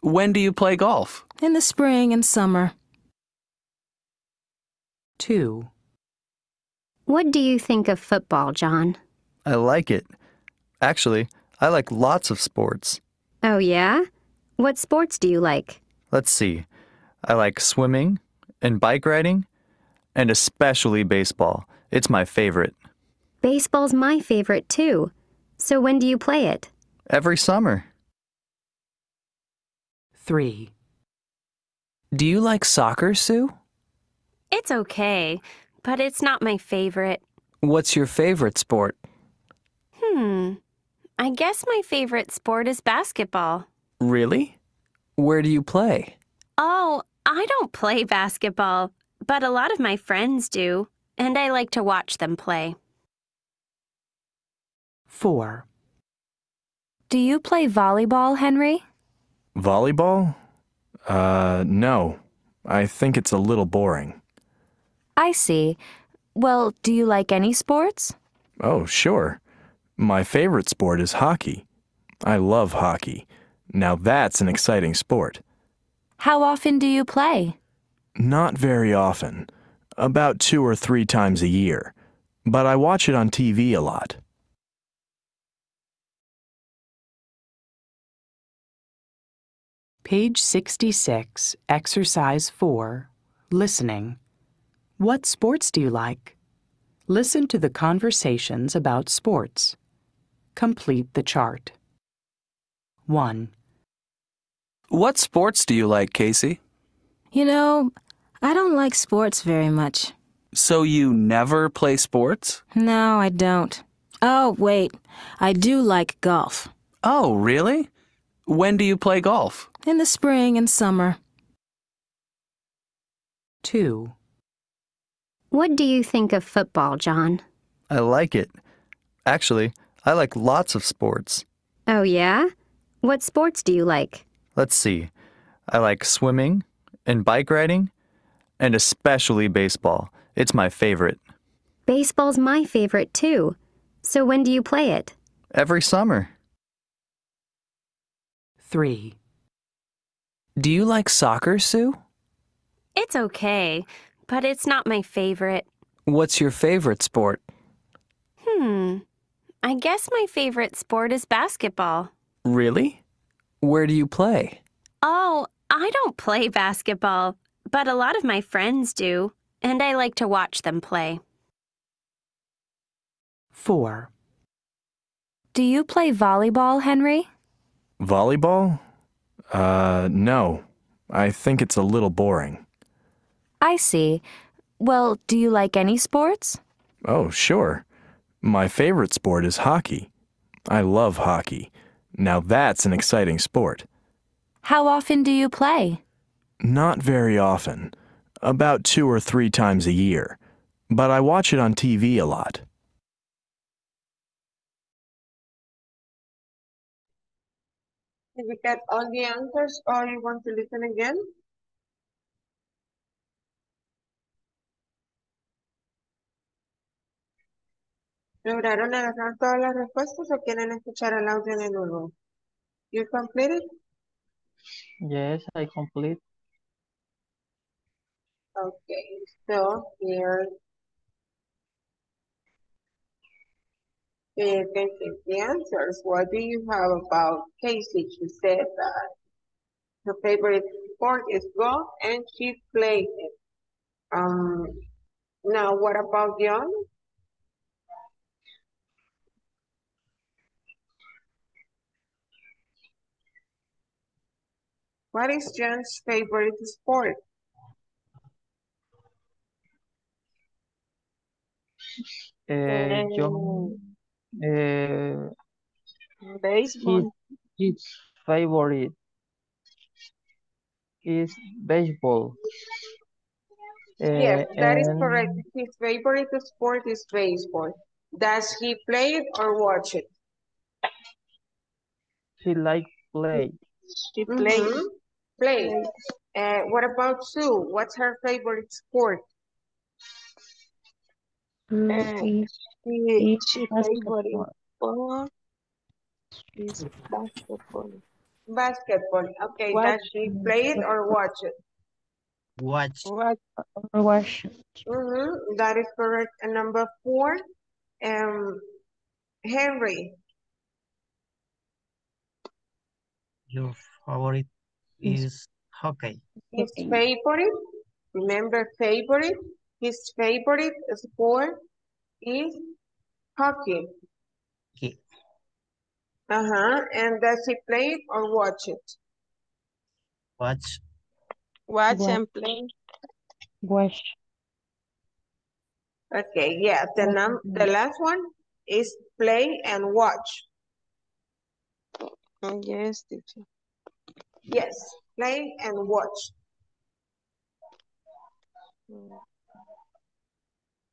When do you play golf? In the spring and summer. 2. What do you think of football, John? I like it. Actually, I like lots of sports. Oh, yeah? What sports do you like? Let's see. I like swimming and bike riding, and especially baseball. It's my favorite. Baseball's my favorite, too. So when do you play it? Every summer. 3. Do you like soccer, Sue? It's okay, but it's not my favorite. What's your favorite sport? Hmm. I guess my favorite sport is basketball. Really? Where do you play? Oh, I don't play basketball, but a lot of my friends do, and I like to watch them play. 4. Do you play volleyball, Henry? Volleyball? Uh, no. I think it's a little boring. I see. Well, do you like any sports? Oh, sure. My favorite sport is hockey. I love hockey. Now that's an exciting sport. How often do you play? Not very often. About two or three times a year. But I watch it on TV a lot. Page 66, Exercise 4, Listening. What sports do you like? Listen to the conversations about sports. Complete the chart. 1. What sports do you like, Casey? You know, I don't like sports very much. So you never play sports? No, I don't. Oh, wait. I do like golf. Oh, really? When do you play golf? In the spring and summer. 2. What do you think of football, John? I like it. Actually, I like lots of sports. Oh, yeah? What sports do you like? Let's see. I like swimming and bike riding, and especially baseball. It's my favorite. Baseball's my favorite too. So when do you play it? Every summer. 3. Do you like soccer, Sue? It's okay, but it's not my favorite. What's your favorite sport? Hmm. I guess my favorite sport is basketball. Really? Where do you play? Oh, I don't play basketball, but a lot of my friends do, and I like to watch them play. 4. Do you play volleyball, Henry? Volleyball? Uh, no. I think it's a little boring. I see. Well, do you like any sports? Oh, sure. My favorite sport is hockey. I love hockey. Now that's an exciting sport. How often do you play? Not very often. About two or three times a year. But I watch it on TV a lot. Did you get all the answers or you want to listen again? ¿Lograron agarrar todas las respuestas o quieren escuchar el audio de nuevo? You completed? Yes, I complete. Okay, so here can take the answers. What do you have about Casey? She said that her favorite sport is golf and she plays it. Um, now what about John? What is John's favorite sport? Uh, John, uh, Baseball. his, his favorite is baseball. Yes, Uh, that is and correct. His favorite sport is baseball. Does he play it or watch it? He like play. She plays. Mhm. Play. Uh, what about Sue? What's her favorite sport? Blue Uh, is she, is she basketball. favorite sport basketball. Basketball. Okay, What? does she play it or watch it? Watch. What? Or wash. Mm-hmm. That is correct. And number four, um, Henry. Your favorite is hockey. His favorite, remember favorite, his favorite sport is hockey. Okay. Uh-huh. And does he play it or watch it? Watch. Watch What? and play. Watch. Okay, yeah, the num the last one is play and watch. Mm, Yes, teacher. Yes, play and watch.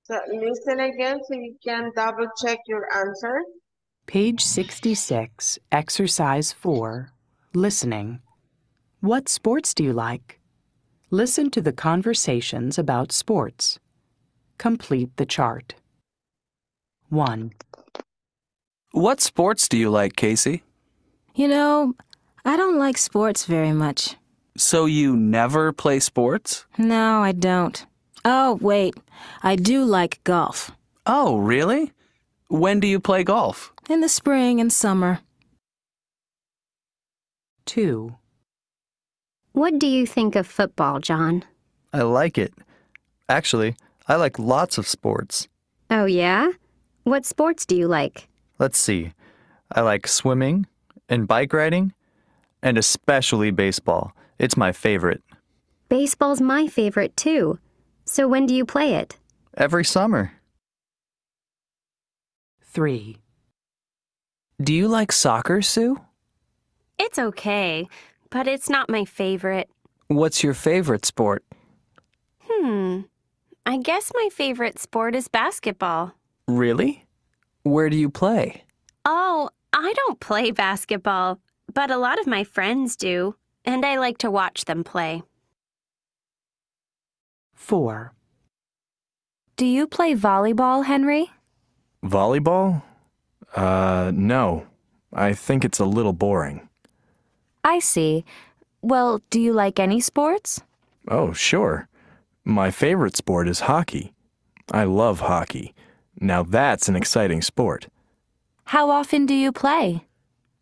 So listen again so you can double check your answer. Page 66, Exercise 4, Listening. What sports do you like? Listen to the conversations about sports. Complete the chart. 1. What sports do you like, Casey? You know, I don't like sports very much. So you never play sports? No, I don't. Oh, wait. I do like golf. Oh, really? When do you play golf? In the spring and summer. 2. What do you think of football, John? I like it. Actually, I like lots of sports. Oh, yeah? What sports do you like? Let's see. I like swimming and bike riding, and especially baseball. It's my favorite. Baseball's my favorite too. So when do you play it? Every summer. 3. Do you like soccer, Sue? It's okay, but it's not my favorite. What's your favorite sport? Hmm. I guess my favorite sport is basketball. Really? Where do you play? Oh, I don't play basketball, but a lot of my friends do, and I like to watch them play. 4. Do you play volleyball, Henry? Volleyball? Uh, no. I think it's a little boring. I see. Well, do you like any sports? Oh, sure. My favorite sport is hockey. I love hockey. Now that's an exciting sport. How often do you play?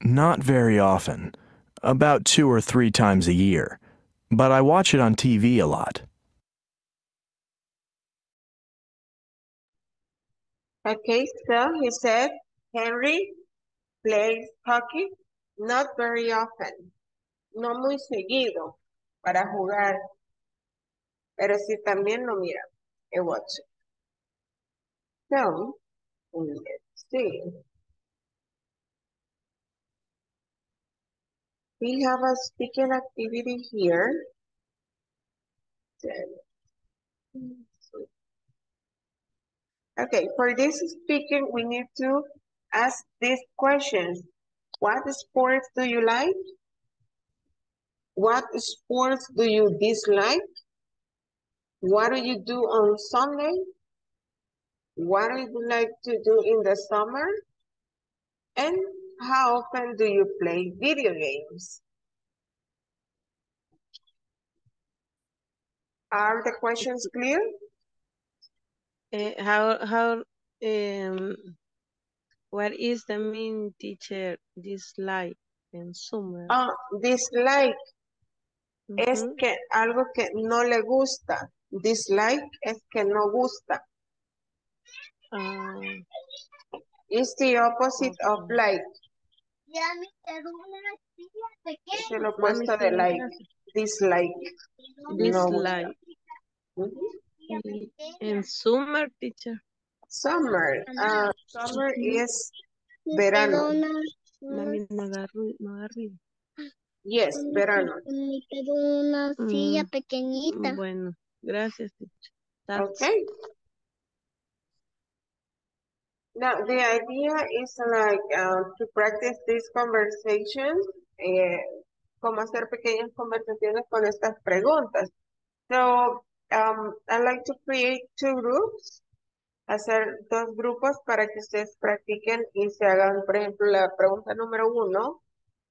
Not very often. About two or three times a year. But I watch it on TV a lot. Okay, so he said Henry plays hockey not very often, no muy seguido para jugar, pero sí también lo mira, he watch it. So, let's see. We have a speaking activity here. Okay, for this speaking, we need to ask these questions. What sports do you like? What sports do you dislike? What do you do on Sunday? What do you like to do in the summer? And how often do you play video games? Are the questions clear? Uh, how how um what is the mean teacher dislike in summer? Ah, dislike es que algo que no le gusta. Dislike es que no gusta. Ah, It's the opposite of like. Es el opuesto de like. Dislike. No gusta. dislike. In summer, teacher. Summer. ah, summer is verano. Mami, no agarro, no agarro. Yes, verano. Me quedó una silla Mm, pequeñita. Bueno, gracias, teacher. That's- Okay. Now, the idea is like uh, to practice these conversations, eh, como hacer pequeñas conversaciones con estas preguntas. So, um, I like to create two groups, hacer dos grupos para que ustedes practiquen y se hagan, por ejemplo, la pregunta número uno.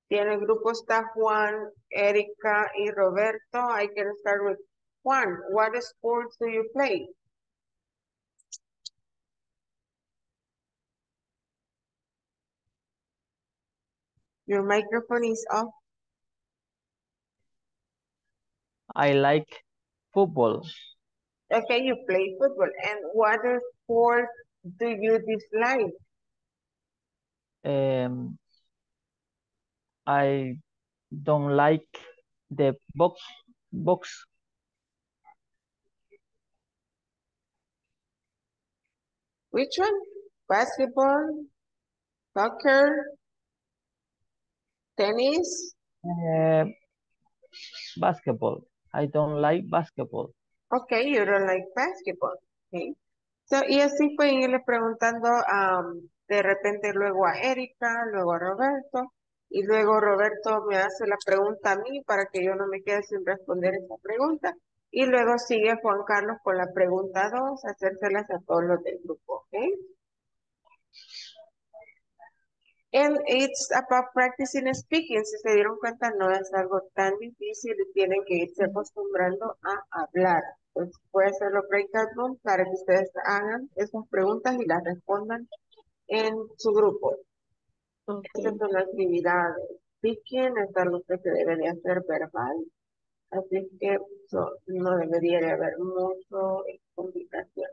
Tiene el grupo está Juan, Erika y Roberto. I can start with Juan. What sports do you play? Your microphone is off. I like football. Okay, you play football. And what sport do you dislike? Um, I don't like the box box. Which one? Basketball, soccer, tennis? Uh, basketball. I don't like basketball. Okay, you don't like basketball. Okay. So, y así pueden irle preguntando um, de repente luego a Erika, luego a Roberto, y luego Roberto me hace la pregunta a mí para que yo no me quede sin responder esa pregunta. Y luego sigue Juan Carlos con la pregunta dos, hacérselas a todos los del grupo, ¿ok? And it's about practicing speaking. Si se dieron cuenta, no es algo tan difícil y tienen que irse acostumbrando a hablar. Entonces, puede hacerlo breakout room para que ustedes hagan esas preguntas y las respondan en su grupo. Estas son las actividades. Speaking es algo que se debería hacer verbal. Así que so, no debería de haber mucho complicación.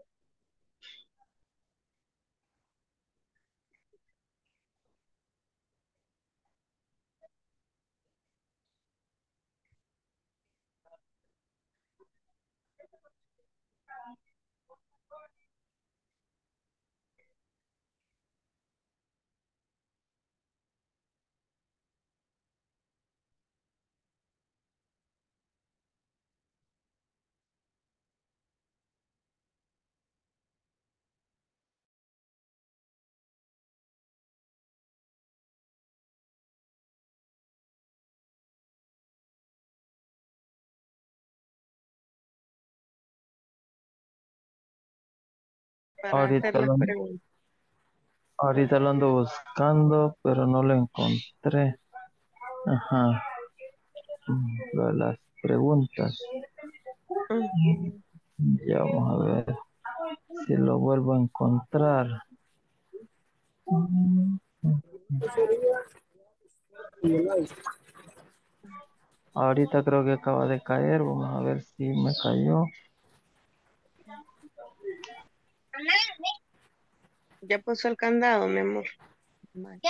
Para hacer Ahorita la lo, pregunta. ahorita lo ando buscando, pero no lo encontré. Ajá. Mm, Lo de las preguntas. Ya vamos a ver si lo vuelvo a encontrar. Ahorita creo que acaba de caer. Vamos a ver si me cayó. Ya puso el candado, mi amor. Vale.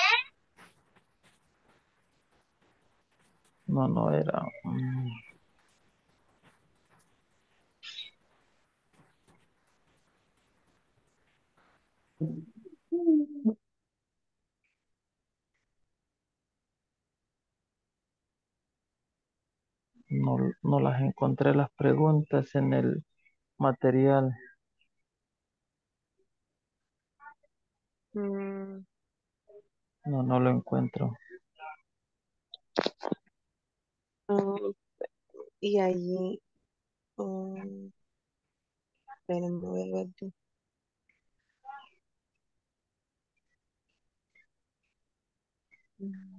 No, no era. mm, No, no las encontré las preguntas en el material. Mm, No, no lo encuentro. y allí. um, espérenme, voy a ver yo. Mm,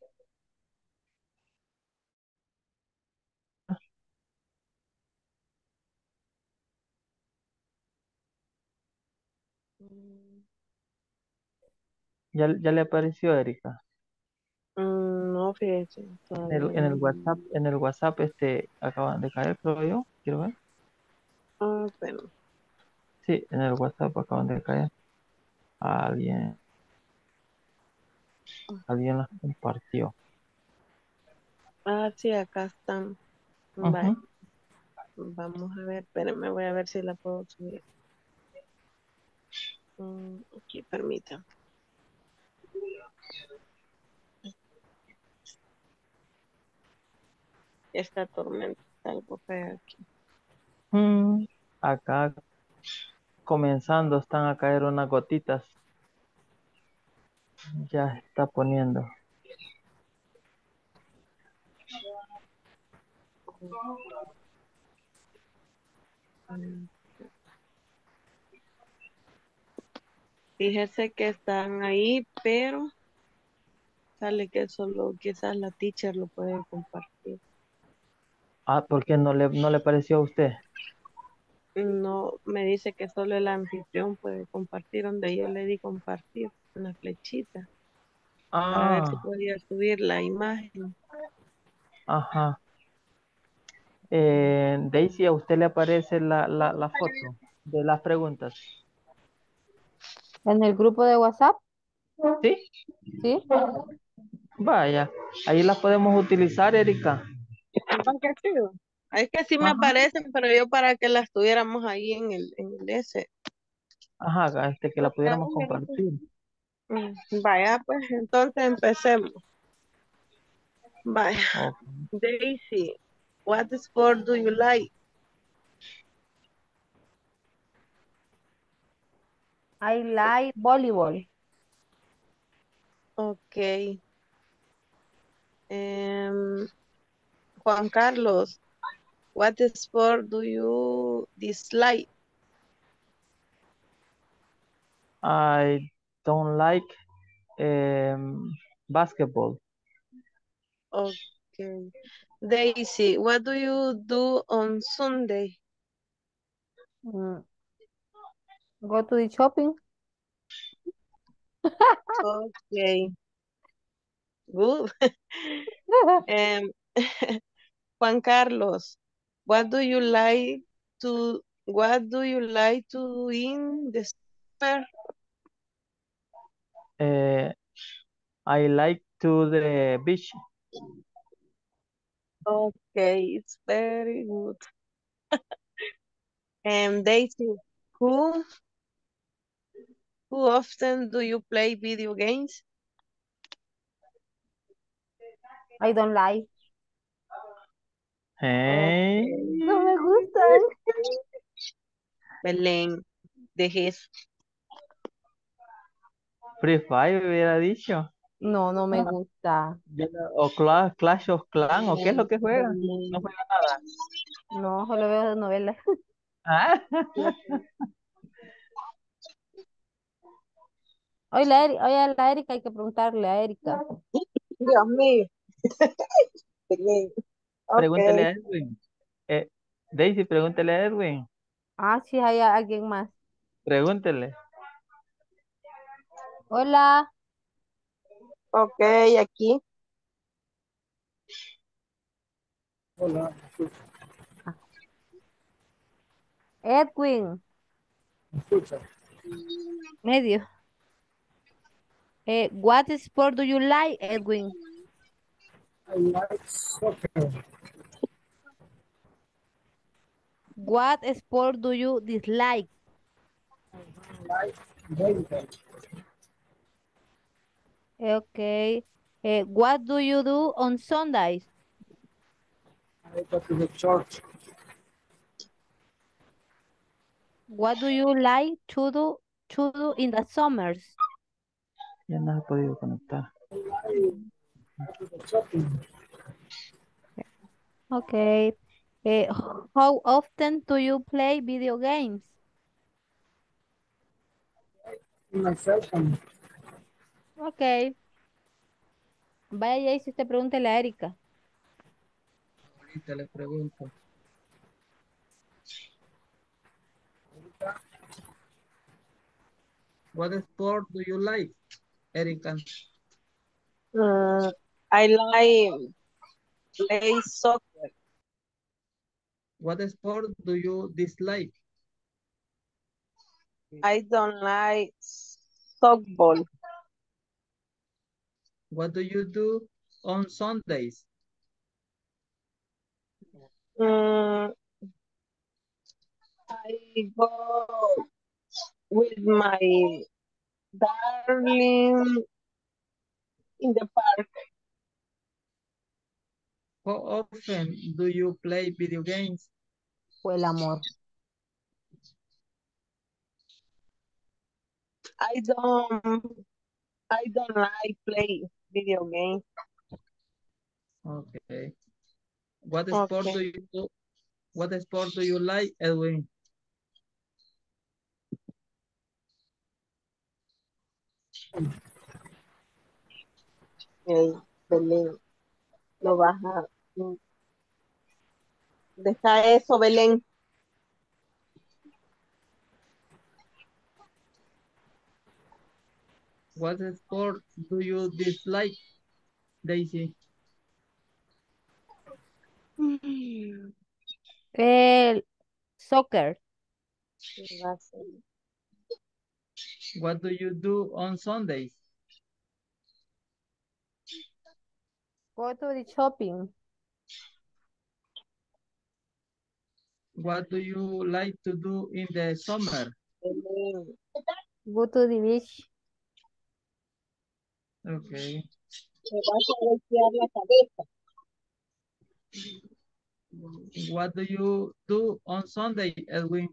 ¿Ya, ya le apareció Erika? mm, No, fíjese, En el, en el. WhatsApp, en el WhatsApp este acaban de caer, creo yo. Quiero ver. Ah, bueno. Sí, en el WhatsApp acaban de caer. Alguien, alguien las compartió. Ah, sí, acá están. Vamos a ver, espérenme, voy a ver si la puedo subir. Mm, aquí, permítame. Esta tormenta algo fea aquí. Mm, Acá comenzando están a caer unas gotitas. Ya está poniendo. Fíjese que están ahí, pero sale que solo quizás la teacher lo puede compartir. Ah, ¿por qué no le, no le pareció a usted? No, me dice que solo el anfitrión puede compartir, donde yo le di compartir una flechita para ver si Ah, podía subir la imagen. ajá. Eh, Daisy, ¿a usted le aparece la, la, la foto de las preguntas? ¿En el grupo de WhatsApp? ¿Sí? Sí. Vaya, ahí las podemos utilizar, Erika. Ah, qué chido. Es que sí me Ajá. aparecen, pero yo para que las tuviéramos ahí en el, en el ese. Ajá, este, que la pudiéramos compartir. Mm, Vaya, pues entonces empecemos. Vaya. Daisy, what sport do you like? I like volleyball. Ok. Em, Juan Carlos, what sport do you dislike? I don't like um, basketball. Okay. Daisy, what do you do on Sunday? Mm, Go to the shopping. Okay. Good. Em, Juan Carlos, what do you like to what do you like to do in the summer? Eh, I like to the beach. Okay, it's very good. And Daisy, who who often do you play video games? I don't like. Hey. No me gustan. Belén, deje eso. Free Fire hubiera dicho. No, no me gusta. Yo no- O Cla- Clash of Clans, ¿o qué es lo que juegan? No juega nada. No, solo veo novelas. Ah. Oye, la Eri- oye, a la Erika hay que preguntarle a Erika. Dios mío. Belén. Pregúntele a Edwin. Eh, Daisy, pregúntele a Edwin. Ah, sí, hay alguien más. Pregúntele. Hola. Ok, aquí. Hola. Edwin. Escucha. Medio. Eh, what sport do you like, Edwin? I like soccer. What sport do you dislike? Like volleyball. Okay. Eh, what do you do on Sundays? I go to the church. What do you like to do to do in the summers? Ya no se ha podido conectar. I like to the shopping. Okay. Eh, how often do you play video games? My cell phone. Okay. Vaya y si usted pregúntele a Erika. Ahorita le pregunto. What sport do you like, Erika? Mm, I like play soccer. What sport do you dislike? I don't like softball. What do you do on Sundays? Mm, I go with my darling in the park. How often do you play video games? El amor. I don't I don't like play video games. Okay. What sport do you do? What sport do you like, Edwin? Okay, Belén, lo vas a mm, deja eso, Belén. What sport do you dislike, Daisy? El soccer. What do you do on Sundays? Go to the shopping. What do you like to do in the summer? Go to the beach. Okay. Me vas a golpear la cabeza. What do you do on Sunday, Edwin?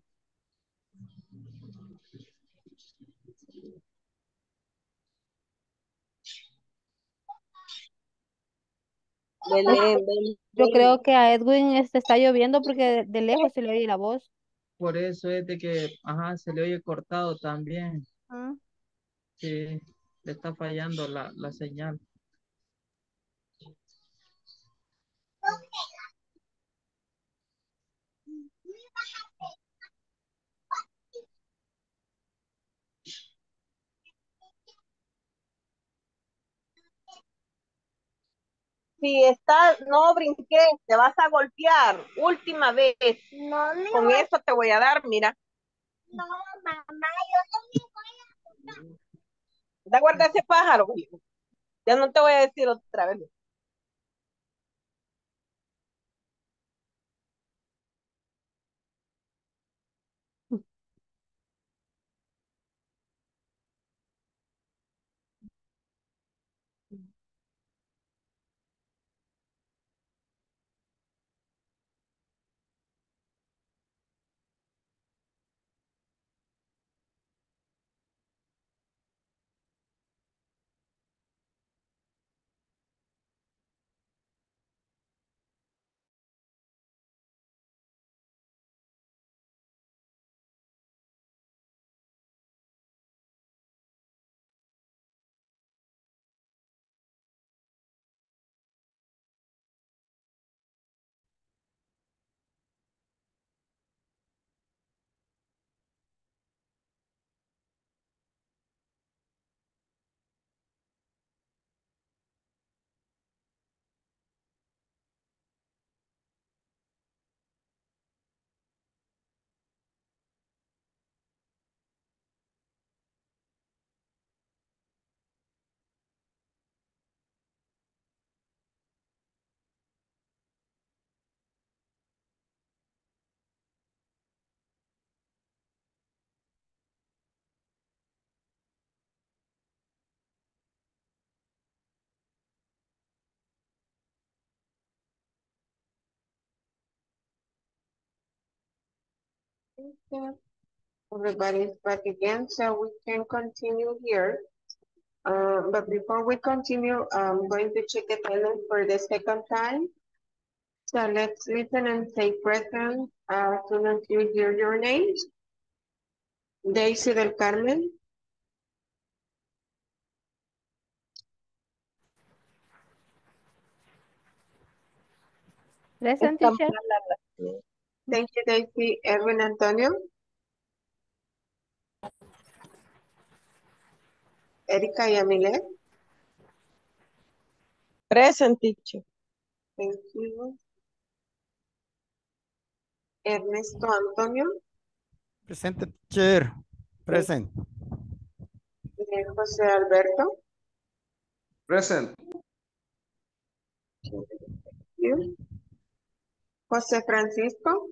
Belén, Belén. Yo creo que a Edwin este está lloviendo porque de, de lejos se le oye la voz. Por eso es de que, ajá, se le oye cortado también. Ah, Sí, le está fallando la, la señal. Si estás, no brinques, te vas a golpear. Última vez. No Con voy- eso te voy a dar, mira. No, mamá, yo no me voy a Da guarda ese pájaro. Ya no te voy a decir otra vez. Everybody's back again, so we can continue here. Uh, but before we continue, I'm going to check attendance for the second time. So let's listen and say present as soon as you hear your names. Daisy del Carmen, Present, Está teacher. Thank you Daisy, Erwin Antonio. Erika Yamile, Present teacher. thank you. Ernesto Antonio, Presente, teacher. Present. José Alberto, Present. you. José Francisco.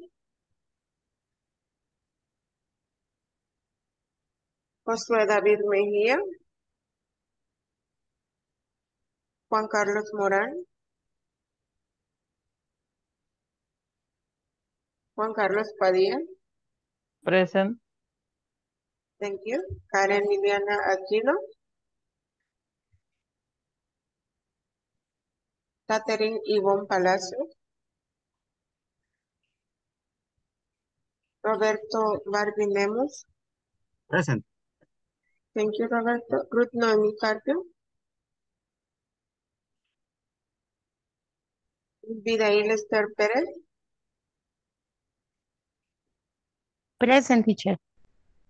Josué David Mejía. Juan Carlos Morán. Juan Carlos Padilla. Present. Thank you. Karen Liliana Aquino. Catherine Ivonne Palacios. Roberto Barbie Lemos. Present. Thank you, Roberto. Ruth Noemi Carpio. Vidail Esther Pérez. Present, teacher.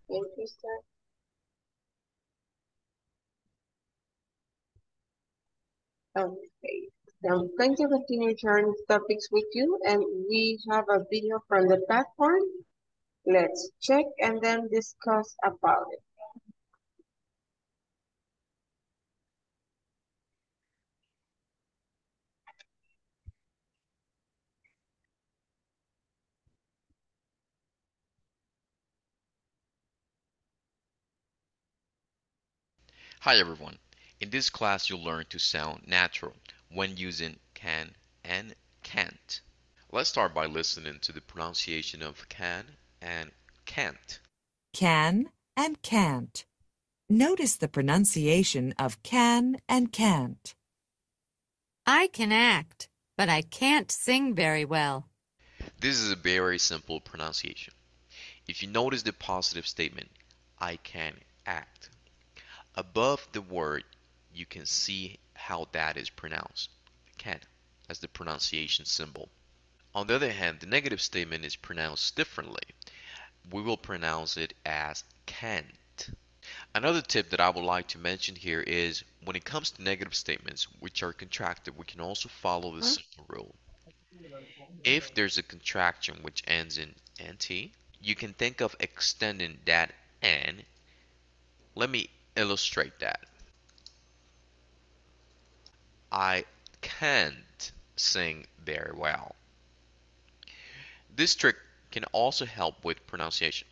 Thank you, sir. Okay, so I'm going to continue sharing topics with you and we have a video from the platform. Let's check and then discuss about it. Hi everyone. In this class you'll learn to sound natural when using can and can't. Let's start by listening to the pronunciation of can and can't. Can and can't. Notice the pronunciation of can and can't. I can act, but I can't sing very well. This is a very simple pronunciation. If you notice the positive statement, I can act. Above the word, you can see how that is pronounced. Can, as the pronunciation symbol. On the other hand, the negative statement is pronounced differently. We will pronounce it as can't. Another tip that I would like to mention here is when it comes to negative statements which are contracted, we can also follow the simple rule. If there's a contraction which ends in nt, you can think of extending that n. Let me illustrate that. I can't sing very well. This trick can also help with pronunciation.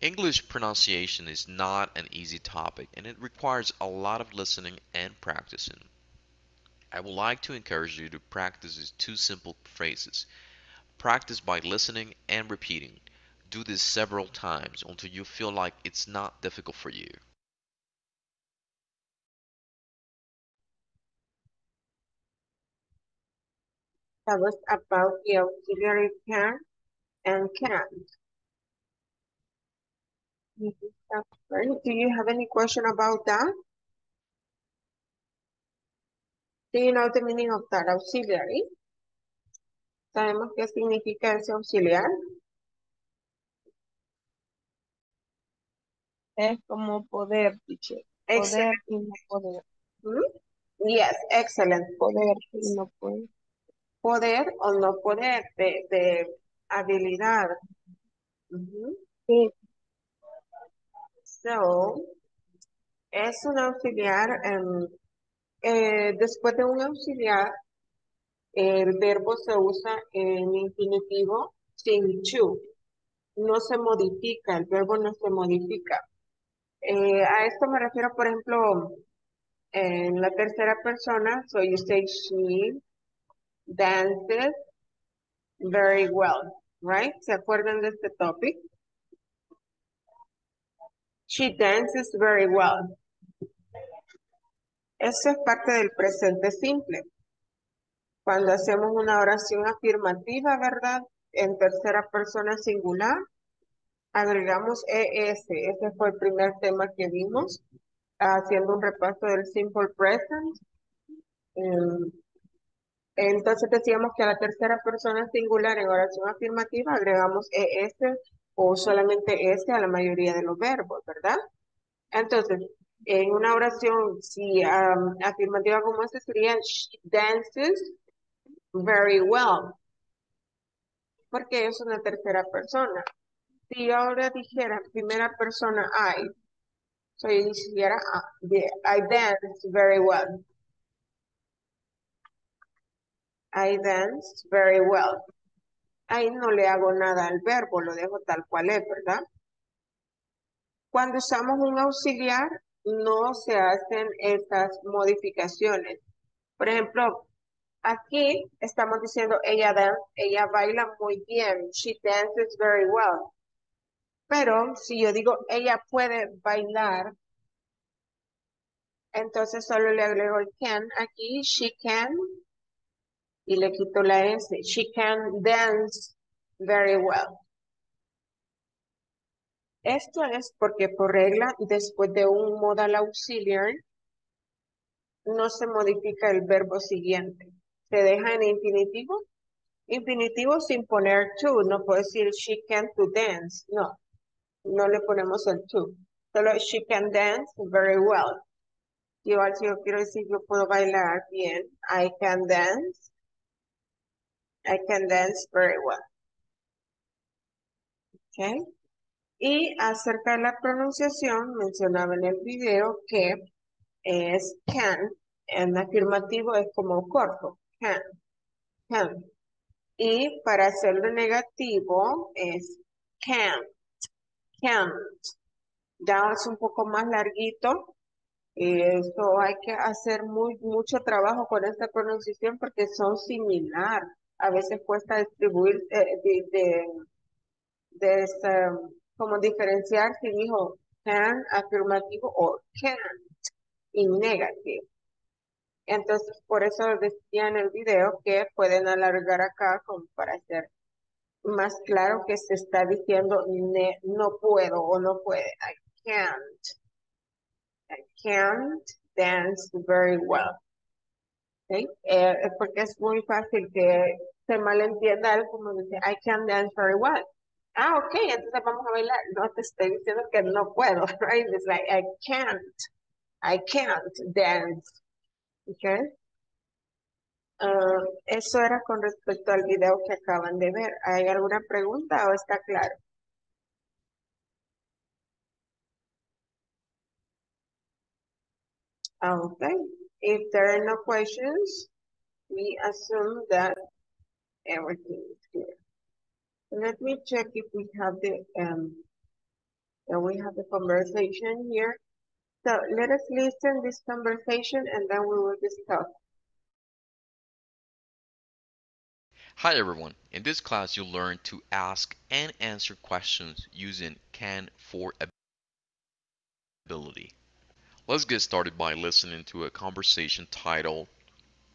English pronunciation is not an easy topic and it requires a lot of listening and practicing. I would like to encourage you to practice these two simple phrases. Practice by listening and repeating. Do this several times until you feel like it's not difficult for you. That was about the auxiliary can and can't. Right. Do you have any question about that? Do you know the meaning of that auxiliary? ¿Sabemos qué significa ese auxiliar? Es como poder, teacher. Poder Excellent. y no poder. Hmm? Yes, excellent. Poder y no poder. Poder o no poder de, de habilidad. Sí. So, es un auxiliar, eh, después de un auxiliar, el verbo se usa en infinitivo sin to. No se modifica, el verbo no se modifica. Eh, a esto me refiero, por ejemplo, en la tercera persona, so you say she dances very well, right? ¿Se acuerdan de este topic? She dances very well. Eso es parte del presente simple. Cuando hacemos una oración afirmativa, ¿verdad? En tercera persona singular, agregamos ES. Ese fue el primer tema que vimos, haciendo un repaso del simple present. Em, entonces decíamos que a la tercera persona singular en oración afirmativa agregamos ES o solamente S a la mayoría de los verbos, ¿verdad? Entonces, en una oración, si am, afirmativa como esta sería, she dances very well, porque es una tercera persona. Si yo ahora dijera primera persona I, so yo dijera ah, I dance very well. I dance very well. Ahí no le hago nada al verbo, lo dejo tal cual es, ¿verdad? Cuando usamos un auxiliar, no se hacen esas modificaciones. Por ejemplo, aquí estamos diciendo ella dan, ella baila muy bien. She dances very well. Pero si yo digo ella puede bailar, entonces solo le agrego el can aquí, she can, y le quito la S. She can dance very well. Esto es porque por regla, después de un modal auxiliar, no se modifica el verbo siguiente. Se deja en infinitivo. Infinitivo sin poner to. No puedo decir she can to dance. No. No le ponemos el to. Solo she can dance very well. Igual si yo quiero decir yo puedo bailar bien. I can dance. I can dance very well. Okay. Y acerca de la pronunciación, mencionaba en el video que es can, en afirmativo es como corto, can, can. Y para hacerlo negativo es can't, can't. Ya es un poco más larguito. Y eso hay que hacer muy, mucho trabajo con esta pronunciación porque son similar. A veces cuesta distribuir, eh, de, de, esta- como diferenciar si dijo can afirmativo o can't y negativo. Entonces, por eso decía en el video que pueden alargar acá como para hacer más claro que se está diciendo ne- no puedo o no puede. I can't. I can't dance very well. Eh, porque es muy fácil que se malentienda algo como dice, I can dance very well. Ah, ok, entonces vamos a bailar. No te estoy diciendo que no puedo, right? It's like, I can't, I can't dance. Okay. Ah, eso era con respecto al video que acaban de ver. ¿Hay alguna pregunta o está claro? Ah, ok. If there are no questions, we assume that everything is clear. Let me check if we have the um that we have the conversation here. So let us listen this conversation and then we will discuss. Hi everyone. In this class you'll learn to ask and answer questions using can for ability. Let's get started by listening to a conversation titled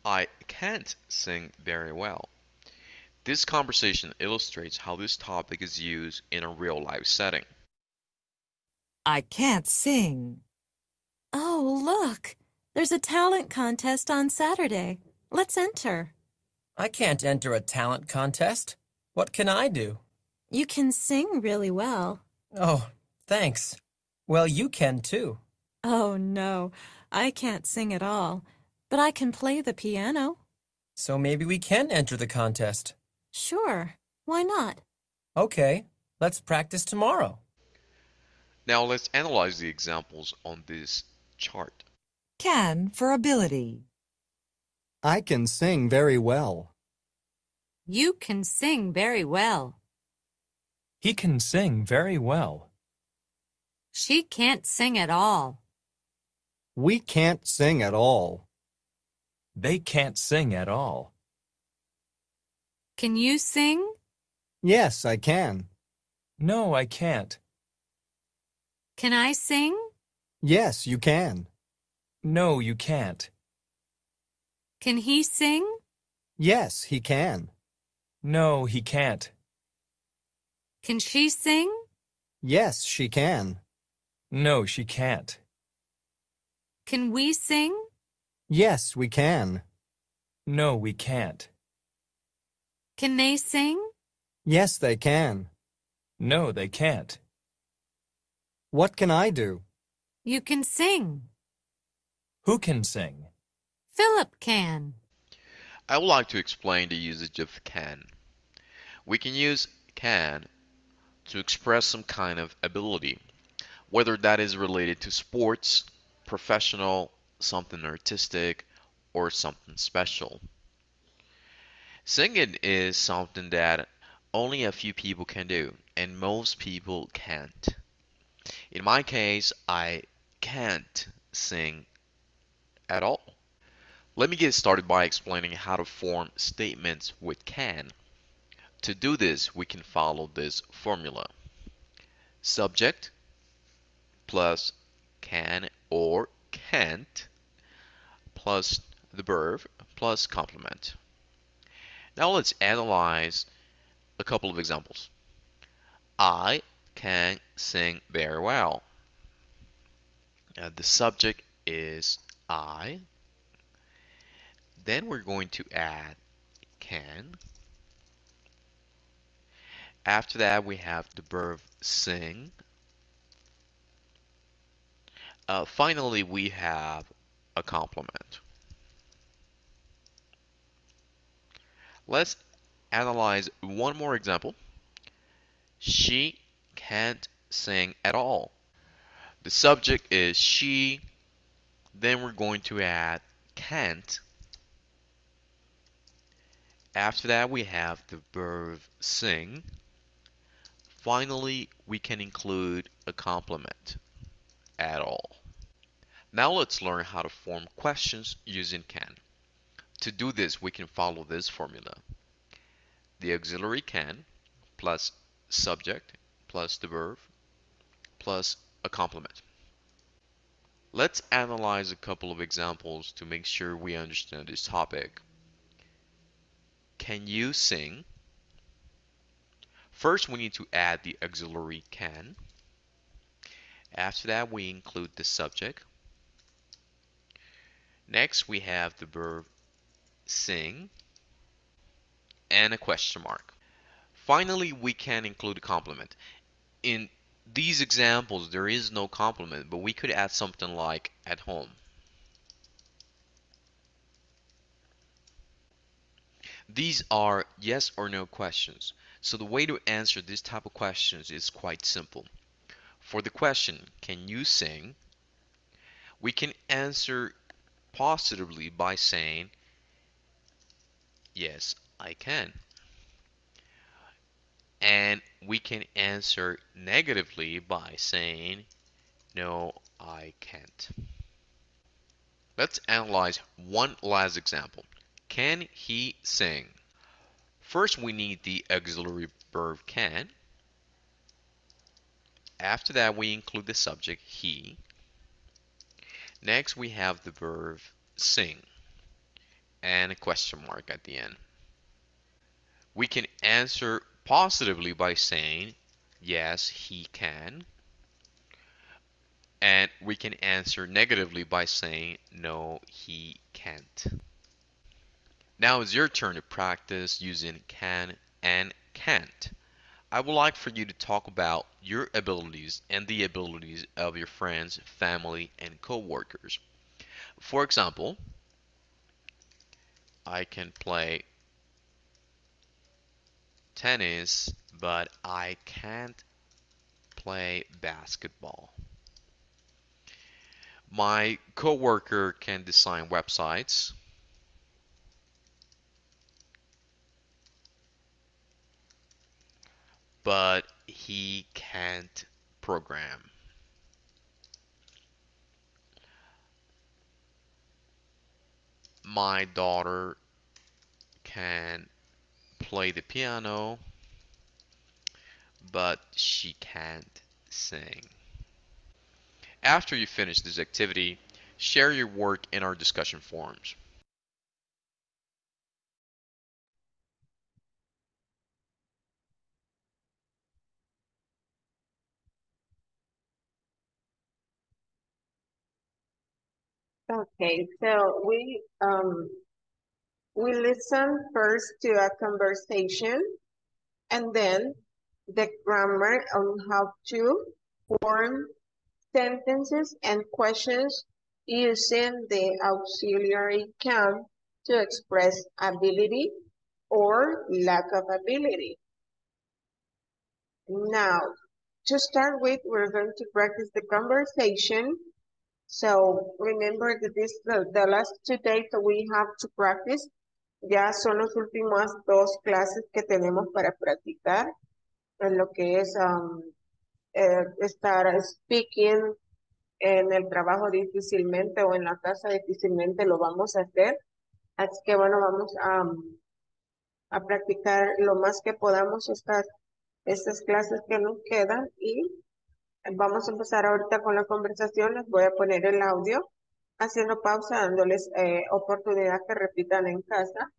I can't sing very well. This conversation illustrates how this topic is used in a real life setting. I can't sing. Oh, look. There's a talent contest on Saturday. Let's enter. I can't enter a talent contest. What can I do? You can sing really well. Oh, thanks. Well, you can too. Oh, no. I can't sing at all. But I can play the piano. So maybe we can enter the contest. Sure. Why not? Okay, let's practice tomorrow. Now let's analyze the examples on this chart. Can for ability. I can sing very well. You can sing very well. He can sing very well. She can't sing at all. We can't sing at all. They can't sing at all. Can you sing? Yes, I can. No, I can't. Can I sing? Yes, you can. No, you can't. Can he sing? Yes, he can. No, he can't. Can she sing? Yes, she can. No, she can't. Can we sing? Yes, we can. No, we can't. Can they sing? Yes, they can. No, they can't. What can I do? You can sing. Who can sing? Philip can. I would like to explain the usage of can. We can use can to express some kind of ability, whether that is related to sports, professional, something artistic, or something special. Singing is something that only a few people can do, and most people can't. In my case, I can't sing at all. Let me get started by explaining how to form statements with can. To do this, we can follow this formula. Subject plus can or can't plus the verb plus complement. Now let's analyze a couple of examples. I can sing very well. Uh, the subject is I. Then we're going to add can. After that, we have the verb sing. Uh, finally, we have a complement. Let's analyze one more example. She can't sing at all. The subject is she. Then we're going to add can't. After that, we have the verb sing. Finally, we can include a complement at all. Now let's learn how to form questions using can. To do this, we can follow this formula. The auxiliary can plus subject plus the verb plus a complement. Let's analyze a couple of examples to make sure we understand this topic. Can you sing? First, we need to add the auxiliary can. After that, we include the subject. Next, we have the verb sing and a question mark. Finally, we can include a complement. In these examples, there is no complement, but we could add something like at home. These are yes or no questions. So the way to answer this type of questions is quite simple. For the question, can you sing? We can answer positively by saying, Yes, I can. And we can answer negatively by saying, No, I can't. Let's analyze one last example. Can he sing? First, we need the auxiliary verb can. After that, we include the subject he. Next, we have the verb sing and a question mark at the end. We can answer positively by saying, yes, he can. And we can answer negatively by saying, no, he can't. Now it's your turn to practice using can and can't. I would like for you to talk about your abilities and the abilities of your friends, family, and co-workers. For example, I can play tennis, but I can't play basketball. My coworker can design websites. But he can't program. My daughter can play the piano, but she can't sing. After you finish this activity, share your work in our discussion forums. Okay, so we um we listen first to a conversation and then the grammar on how to form sentences and questions using the auxiliary can to express ability or lack of ability. Now, to start with, we're going to practice the conversation. So remember that this the, the last two days that we have to practice. Ya son las últimas dos clases que tenemos para practicar en lo que es um, eh, estar speaking en el trabajo difícilmente o en la casa difícilmente lo vamos a hacer. Así que bueno, vamos a, a practicar lo más que podamos estas, estas clases que nos quedan y vamos a empezar ahorita con la conversación. Les voy a poner el audio haciendo pausa, dándoles eh, oportunidad que repitan en casa.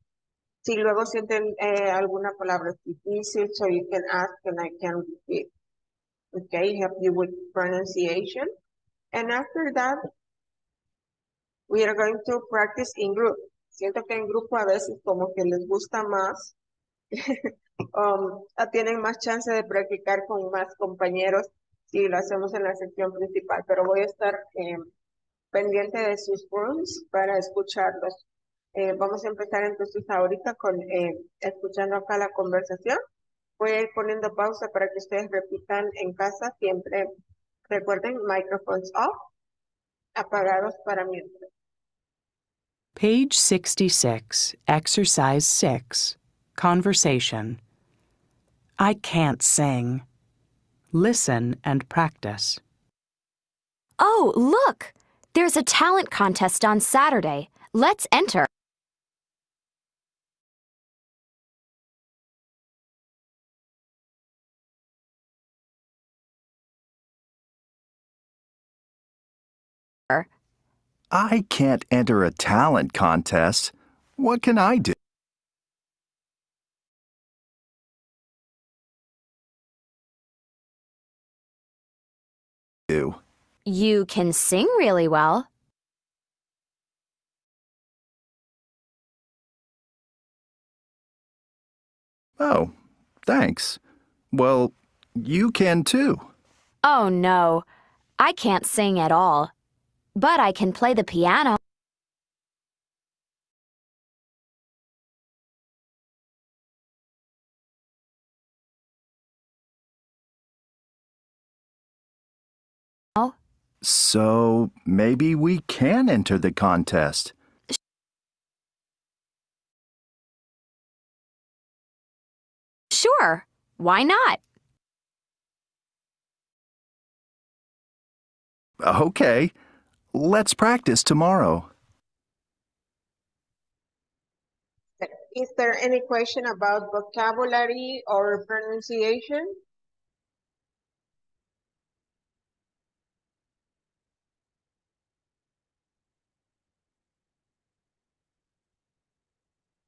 Si luego sienten eh, alguna palabra difícil, so you can ask and I can repeat. Okay, help you with pronunciation. And after that, we are going to practice in group. Siento que en grupo a veces como que les gusta más, um, tienen más chance de practicar con más compañeros si lo hacemos en la sección principal, pero voy a estar eh, pendiente de sus rooms para escucharlos. Eh, vamos a empezar entonces ahorita con eh, escuchando acá la conversación. Voy a ir poniendo pausa para que ustedes repitan en casa siempre. Recuerden, microphones off, apagados para mientras. Page 66, Exercise 6, Conversation. I can't sing. Listen and practice. Oh, look! There's a talent contest on Saturday. Let's enter. I can't enter a talent contest. What can I do? Do? You can sing really well. Oh, thanks. Well, you can too. Oh no, I can't sing at all. But I can play the piano. So maybe we can enter the contest. Sure, why not? Okay, let's practice tomorrow. Is there any question about vocabulary or pronunciation?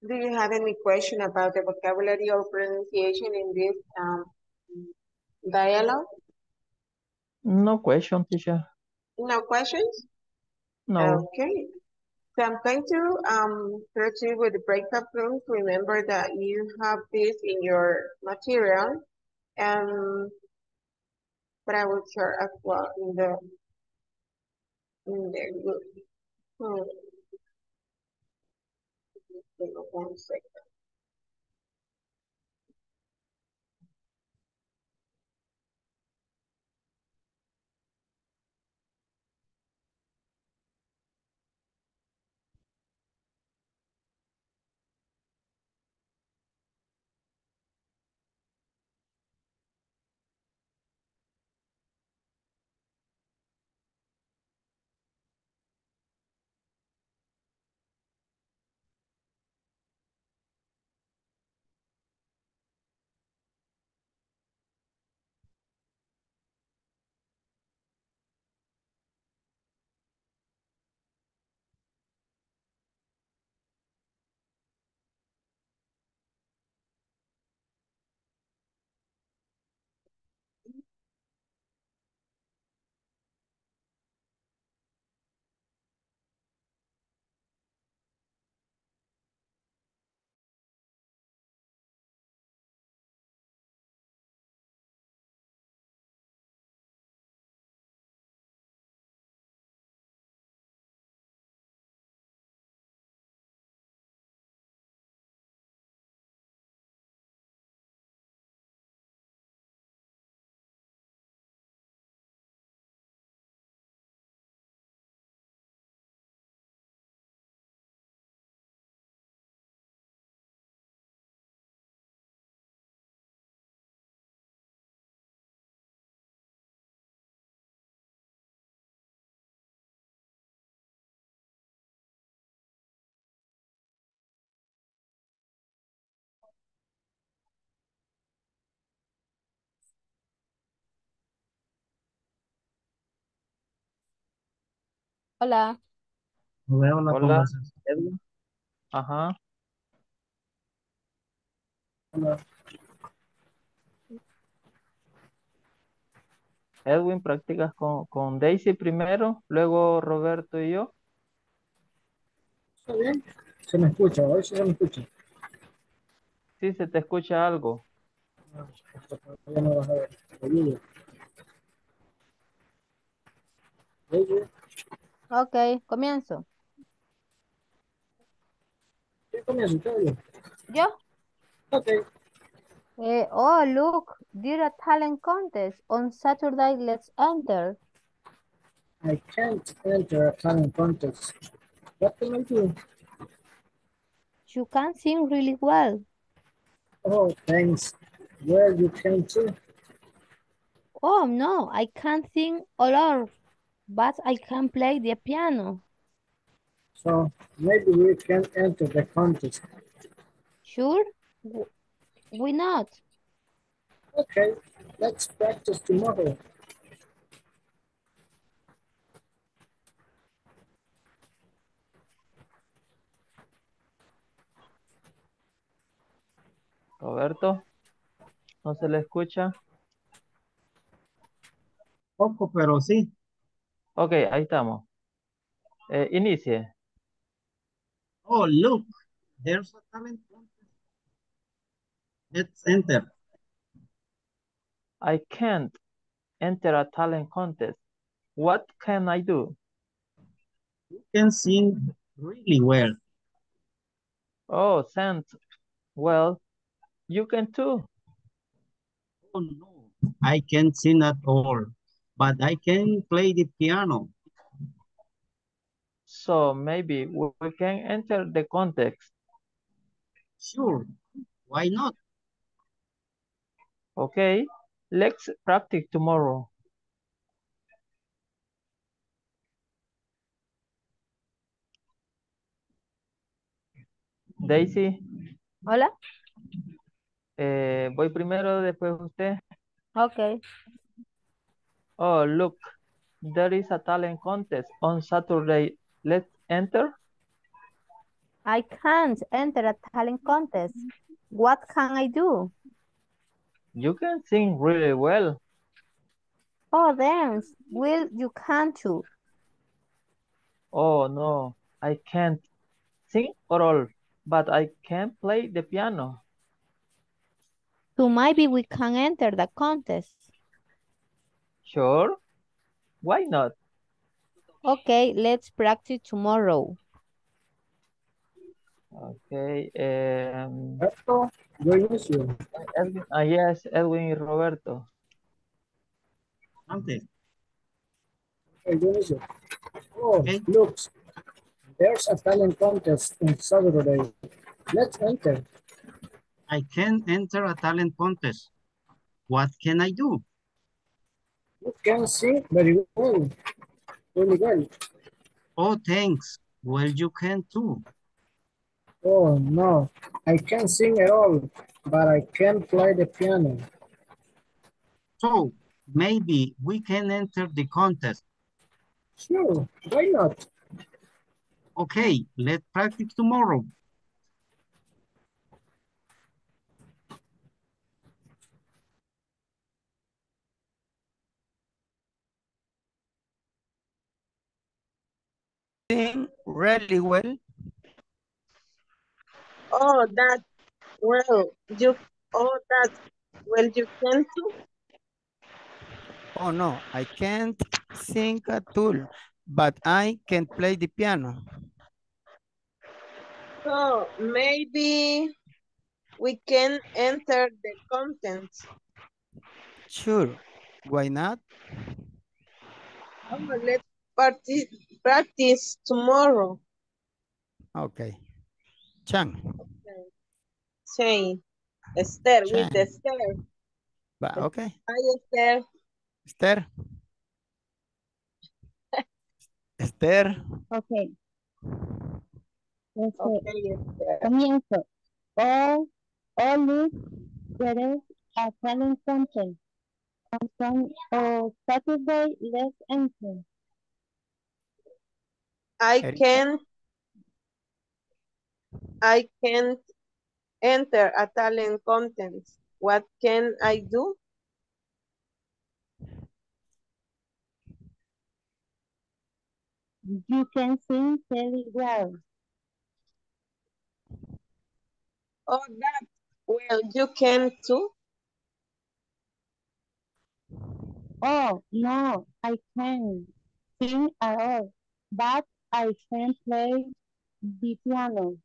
Do you have any question about the vocabulary or pronunciation in this um, dialogue? No question, teacher. No questions? No. Okay. So I'm going to um, proceed with the breakup rooms. Remember that you have this in your material. Um, but I will share as well in the in the group. Hmm. Hang Hola. Veo Hola. conversación. Edwin. Ajá. Edwin, practicas con, con Daisy primero, luego Roberto y yo. ¿Está bien? Se me escucha, a ver si se me escucha. Sí, se te escucha algo. Ya no vas a ver. Ayuda. Oye, Ok, comienzo. ¿qué comienzo? ¿Está bien? ¿Yo? Ok. Eh, oh, look, there a talent contest on Saturday. Let's enter. I can't enter a talent contest. What can I do? You can sing really well. Oh, thanks. Well, you can too. Oh, no, I can't sing all over, but I can play the piano. So maybe we can enter the contest. Sure? Why not? Okay, let's practice tomorrow. Roberto, no se le escucha. Poco, pero sí. Ok, ahí estamos. Eh, inicie. Oh, look, there's a talent contest. Let's enter. I can't enter a talent contest. What can I do? You can sing really well. Oh, thanks. Well, you can too. Oh no, I can't sing at all, but I can play the piano. So maybe we we can enter the context. Sure, why not? Okay, let's practice tomorrow. Daisy, Hola. eh, voy primero, después usted. Okay. Oh, look, there is a talent contest on Saturday. Let's enter. I can't enter a talent contest. What can I do? You can sing really well. Oh, dance. Will you can too? Oh, no, I can't sing at all, but I can play the piano. So maybe we can enter the contest. Sure, why not? Okay, let's practice tomorrow. Okay, um, Roberto, your issue. Edwin, ah, yes, Edwin y Roberto. Antes. Okay, your issue. Oh, look, there's a talent contest on Saturday. Let's enter. I can enter a talent contest. What can I do? You can sing very well. Really well. Oh, thanks. Well, you can too. Oh, no, I can't sing at all, but I can play the piano. So, maybe we can enter the contest. Sure, why not? Okay, let's practice tomorrow. Sing really well. Oh, that well, you oh that well you can too. Oh no, I can't sing at all, but I can play the piano. So maybe we can enter the content. Sure, why not? Oh, let's practice practice tomorrow. Okay. Chan. Say Esther with Chan. Esther. Va, okay. Hi Esther. Esther. Esther. Okay. Este, Okay, Esther. comienzo. Oh, oh, look, there is a talent contest. On Saturday, let's enter. I can't I can't enter a talent contest. What can I do? You can sing very well. Oh, that well you can too. Oh, no, I can't sing at all, but I can play the piano.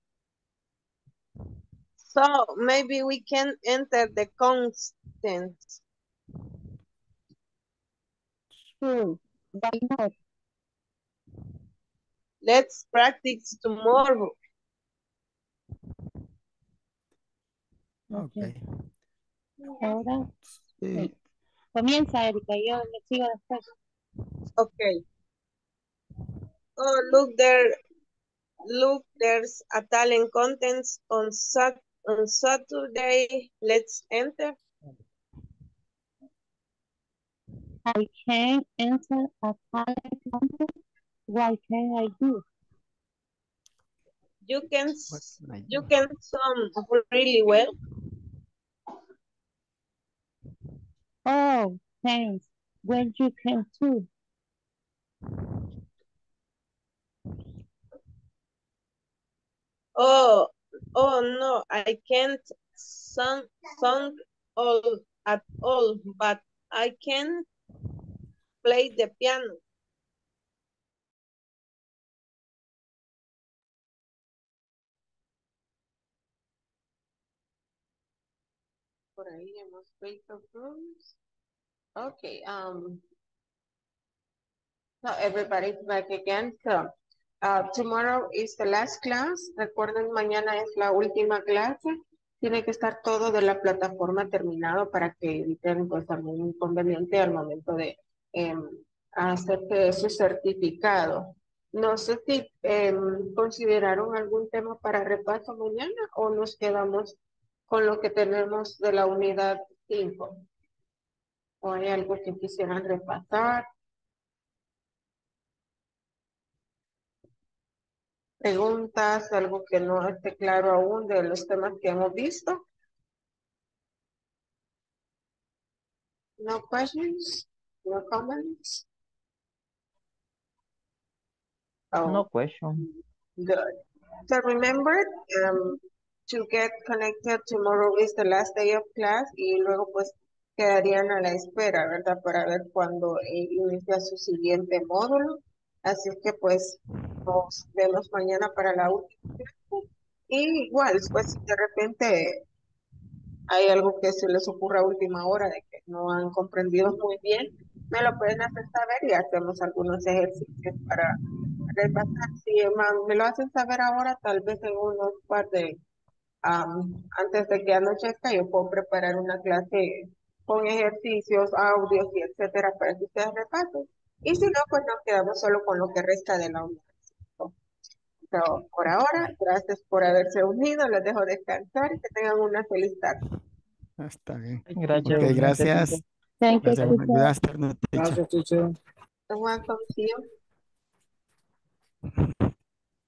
So maybe we can enter the contest. Sure, why not? Let's practice tomorrow. Okay. Ahora, Sí. comienza, Erika, yo le sigo después. Okay. Oh, look there. Look, there's a talent contest on Sat on Saturday. Let's enter. I can enter a talent contest. What can I do? You can What s- can I do? you can sing really well. Oh, thanks. Well, you can too. Oh, oh no, I can't sing song all at all, but I can play the piano. Por ahí hemos visto rooms. Okay, um, So everybody's back again. So uh, tomorrow is the last class. Recuerden, mañana es la última clase. Tiene que estar todo de la plataforma terminado para que eviten pues algún inconveniente al momento de eh, hacerse su certificado. No sé si eh, consideraron algún tema para repaso mañana o nos quedamos con lo que tenemos de la unidad 5. ¿O hay algo que quisieran repasar? Preguntas, algo que no esté claro aún de los temas que hemos visto. No questions? No comments? Oh, No question. good. So remember um, to get connected tomorrow is the last day of class y luego pues quedarían a la espera, ¿verdad? Para ver cuándo eh, inicia su siguiente módulo. Así que pues nos vemos mañana para la última. Y igual, pues si de repente hay algo que se les ocurra a última hora de que no han comprendido muy bien, me lo pueden hacer saber y hacemos algunos ejercicios para repasar. Si me lo hacen saber ahora, tal vez en unos par de, am, antes de que anochezca, yo puedo preparar una clase con ejercicios, audios y etcétera para que ustedes repasen. Y si no, pues nos quedamos solo con lo que resta de la unidad. So, por ahora, gracias por haberse unido, les dejo descansar y que tengan una feliz tarde. Está bien. Gracias. Gracias. Thank you, Gracias. teacher. Teacher. Gracias. Welcome.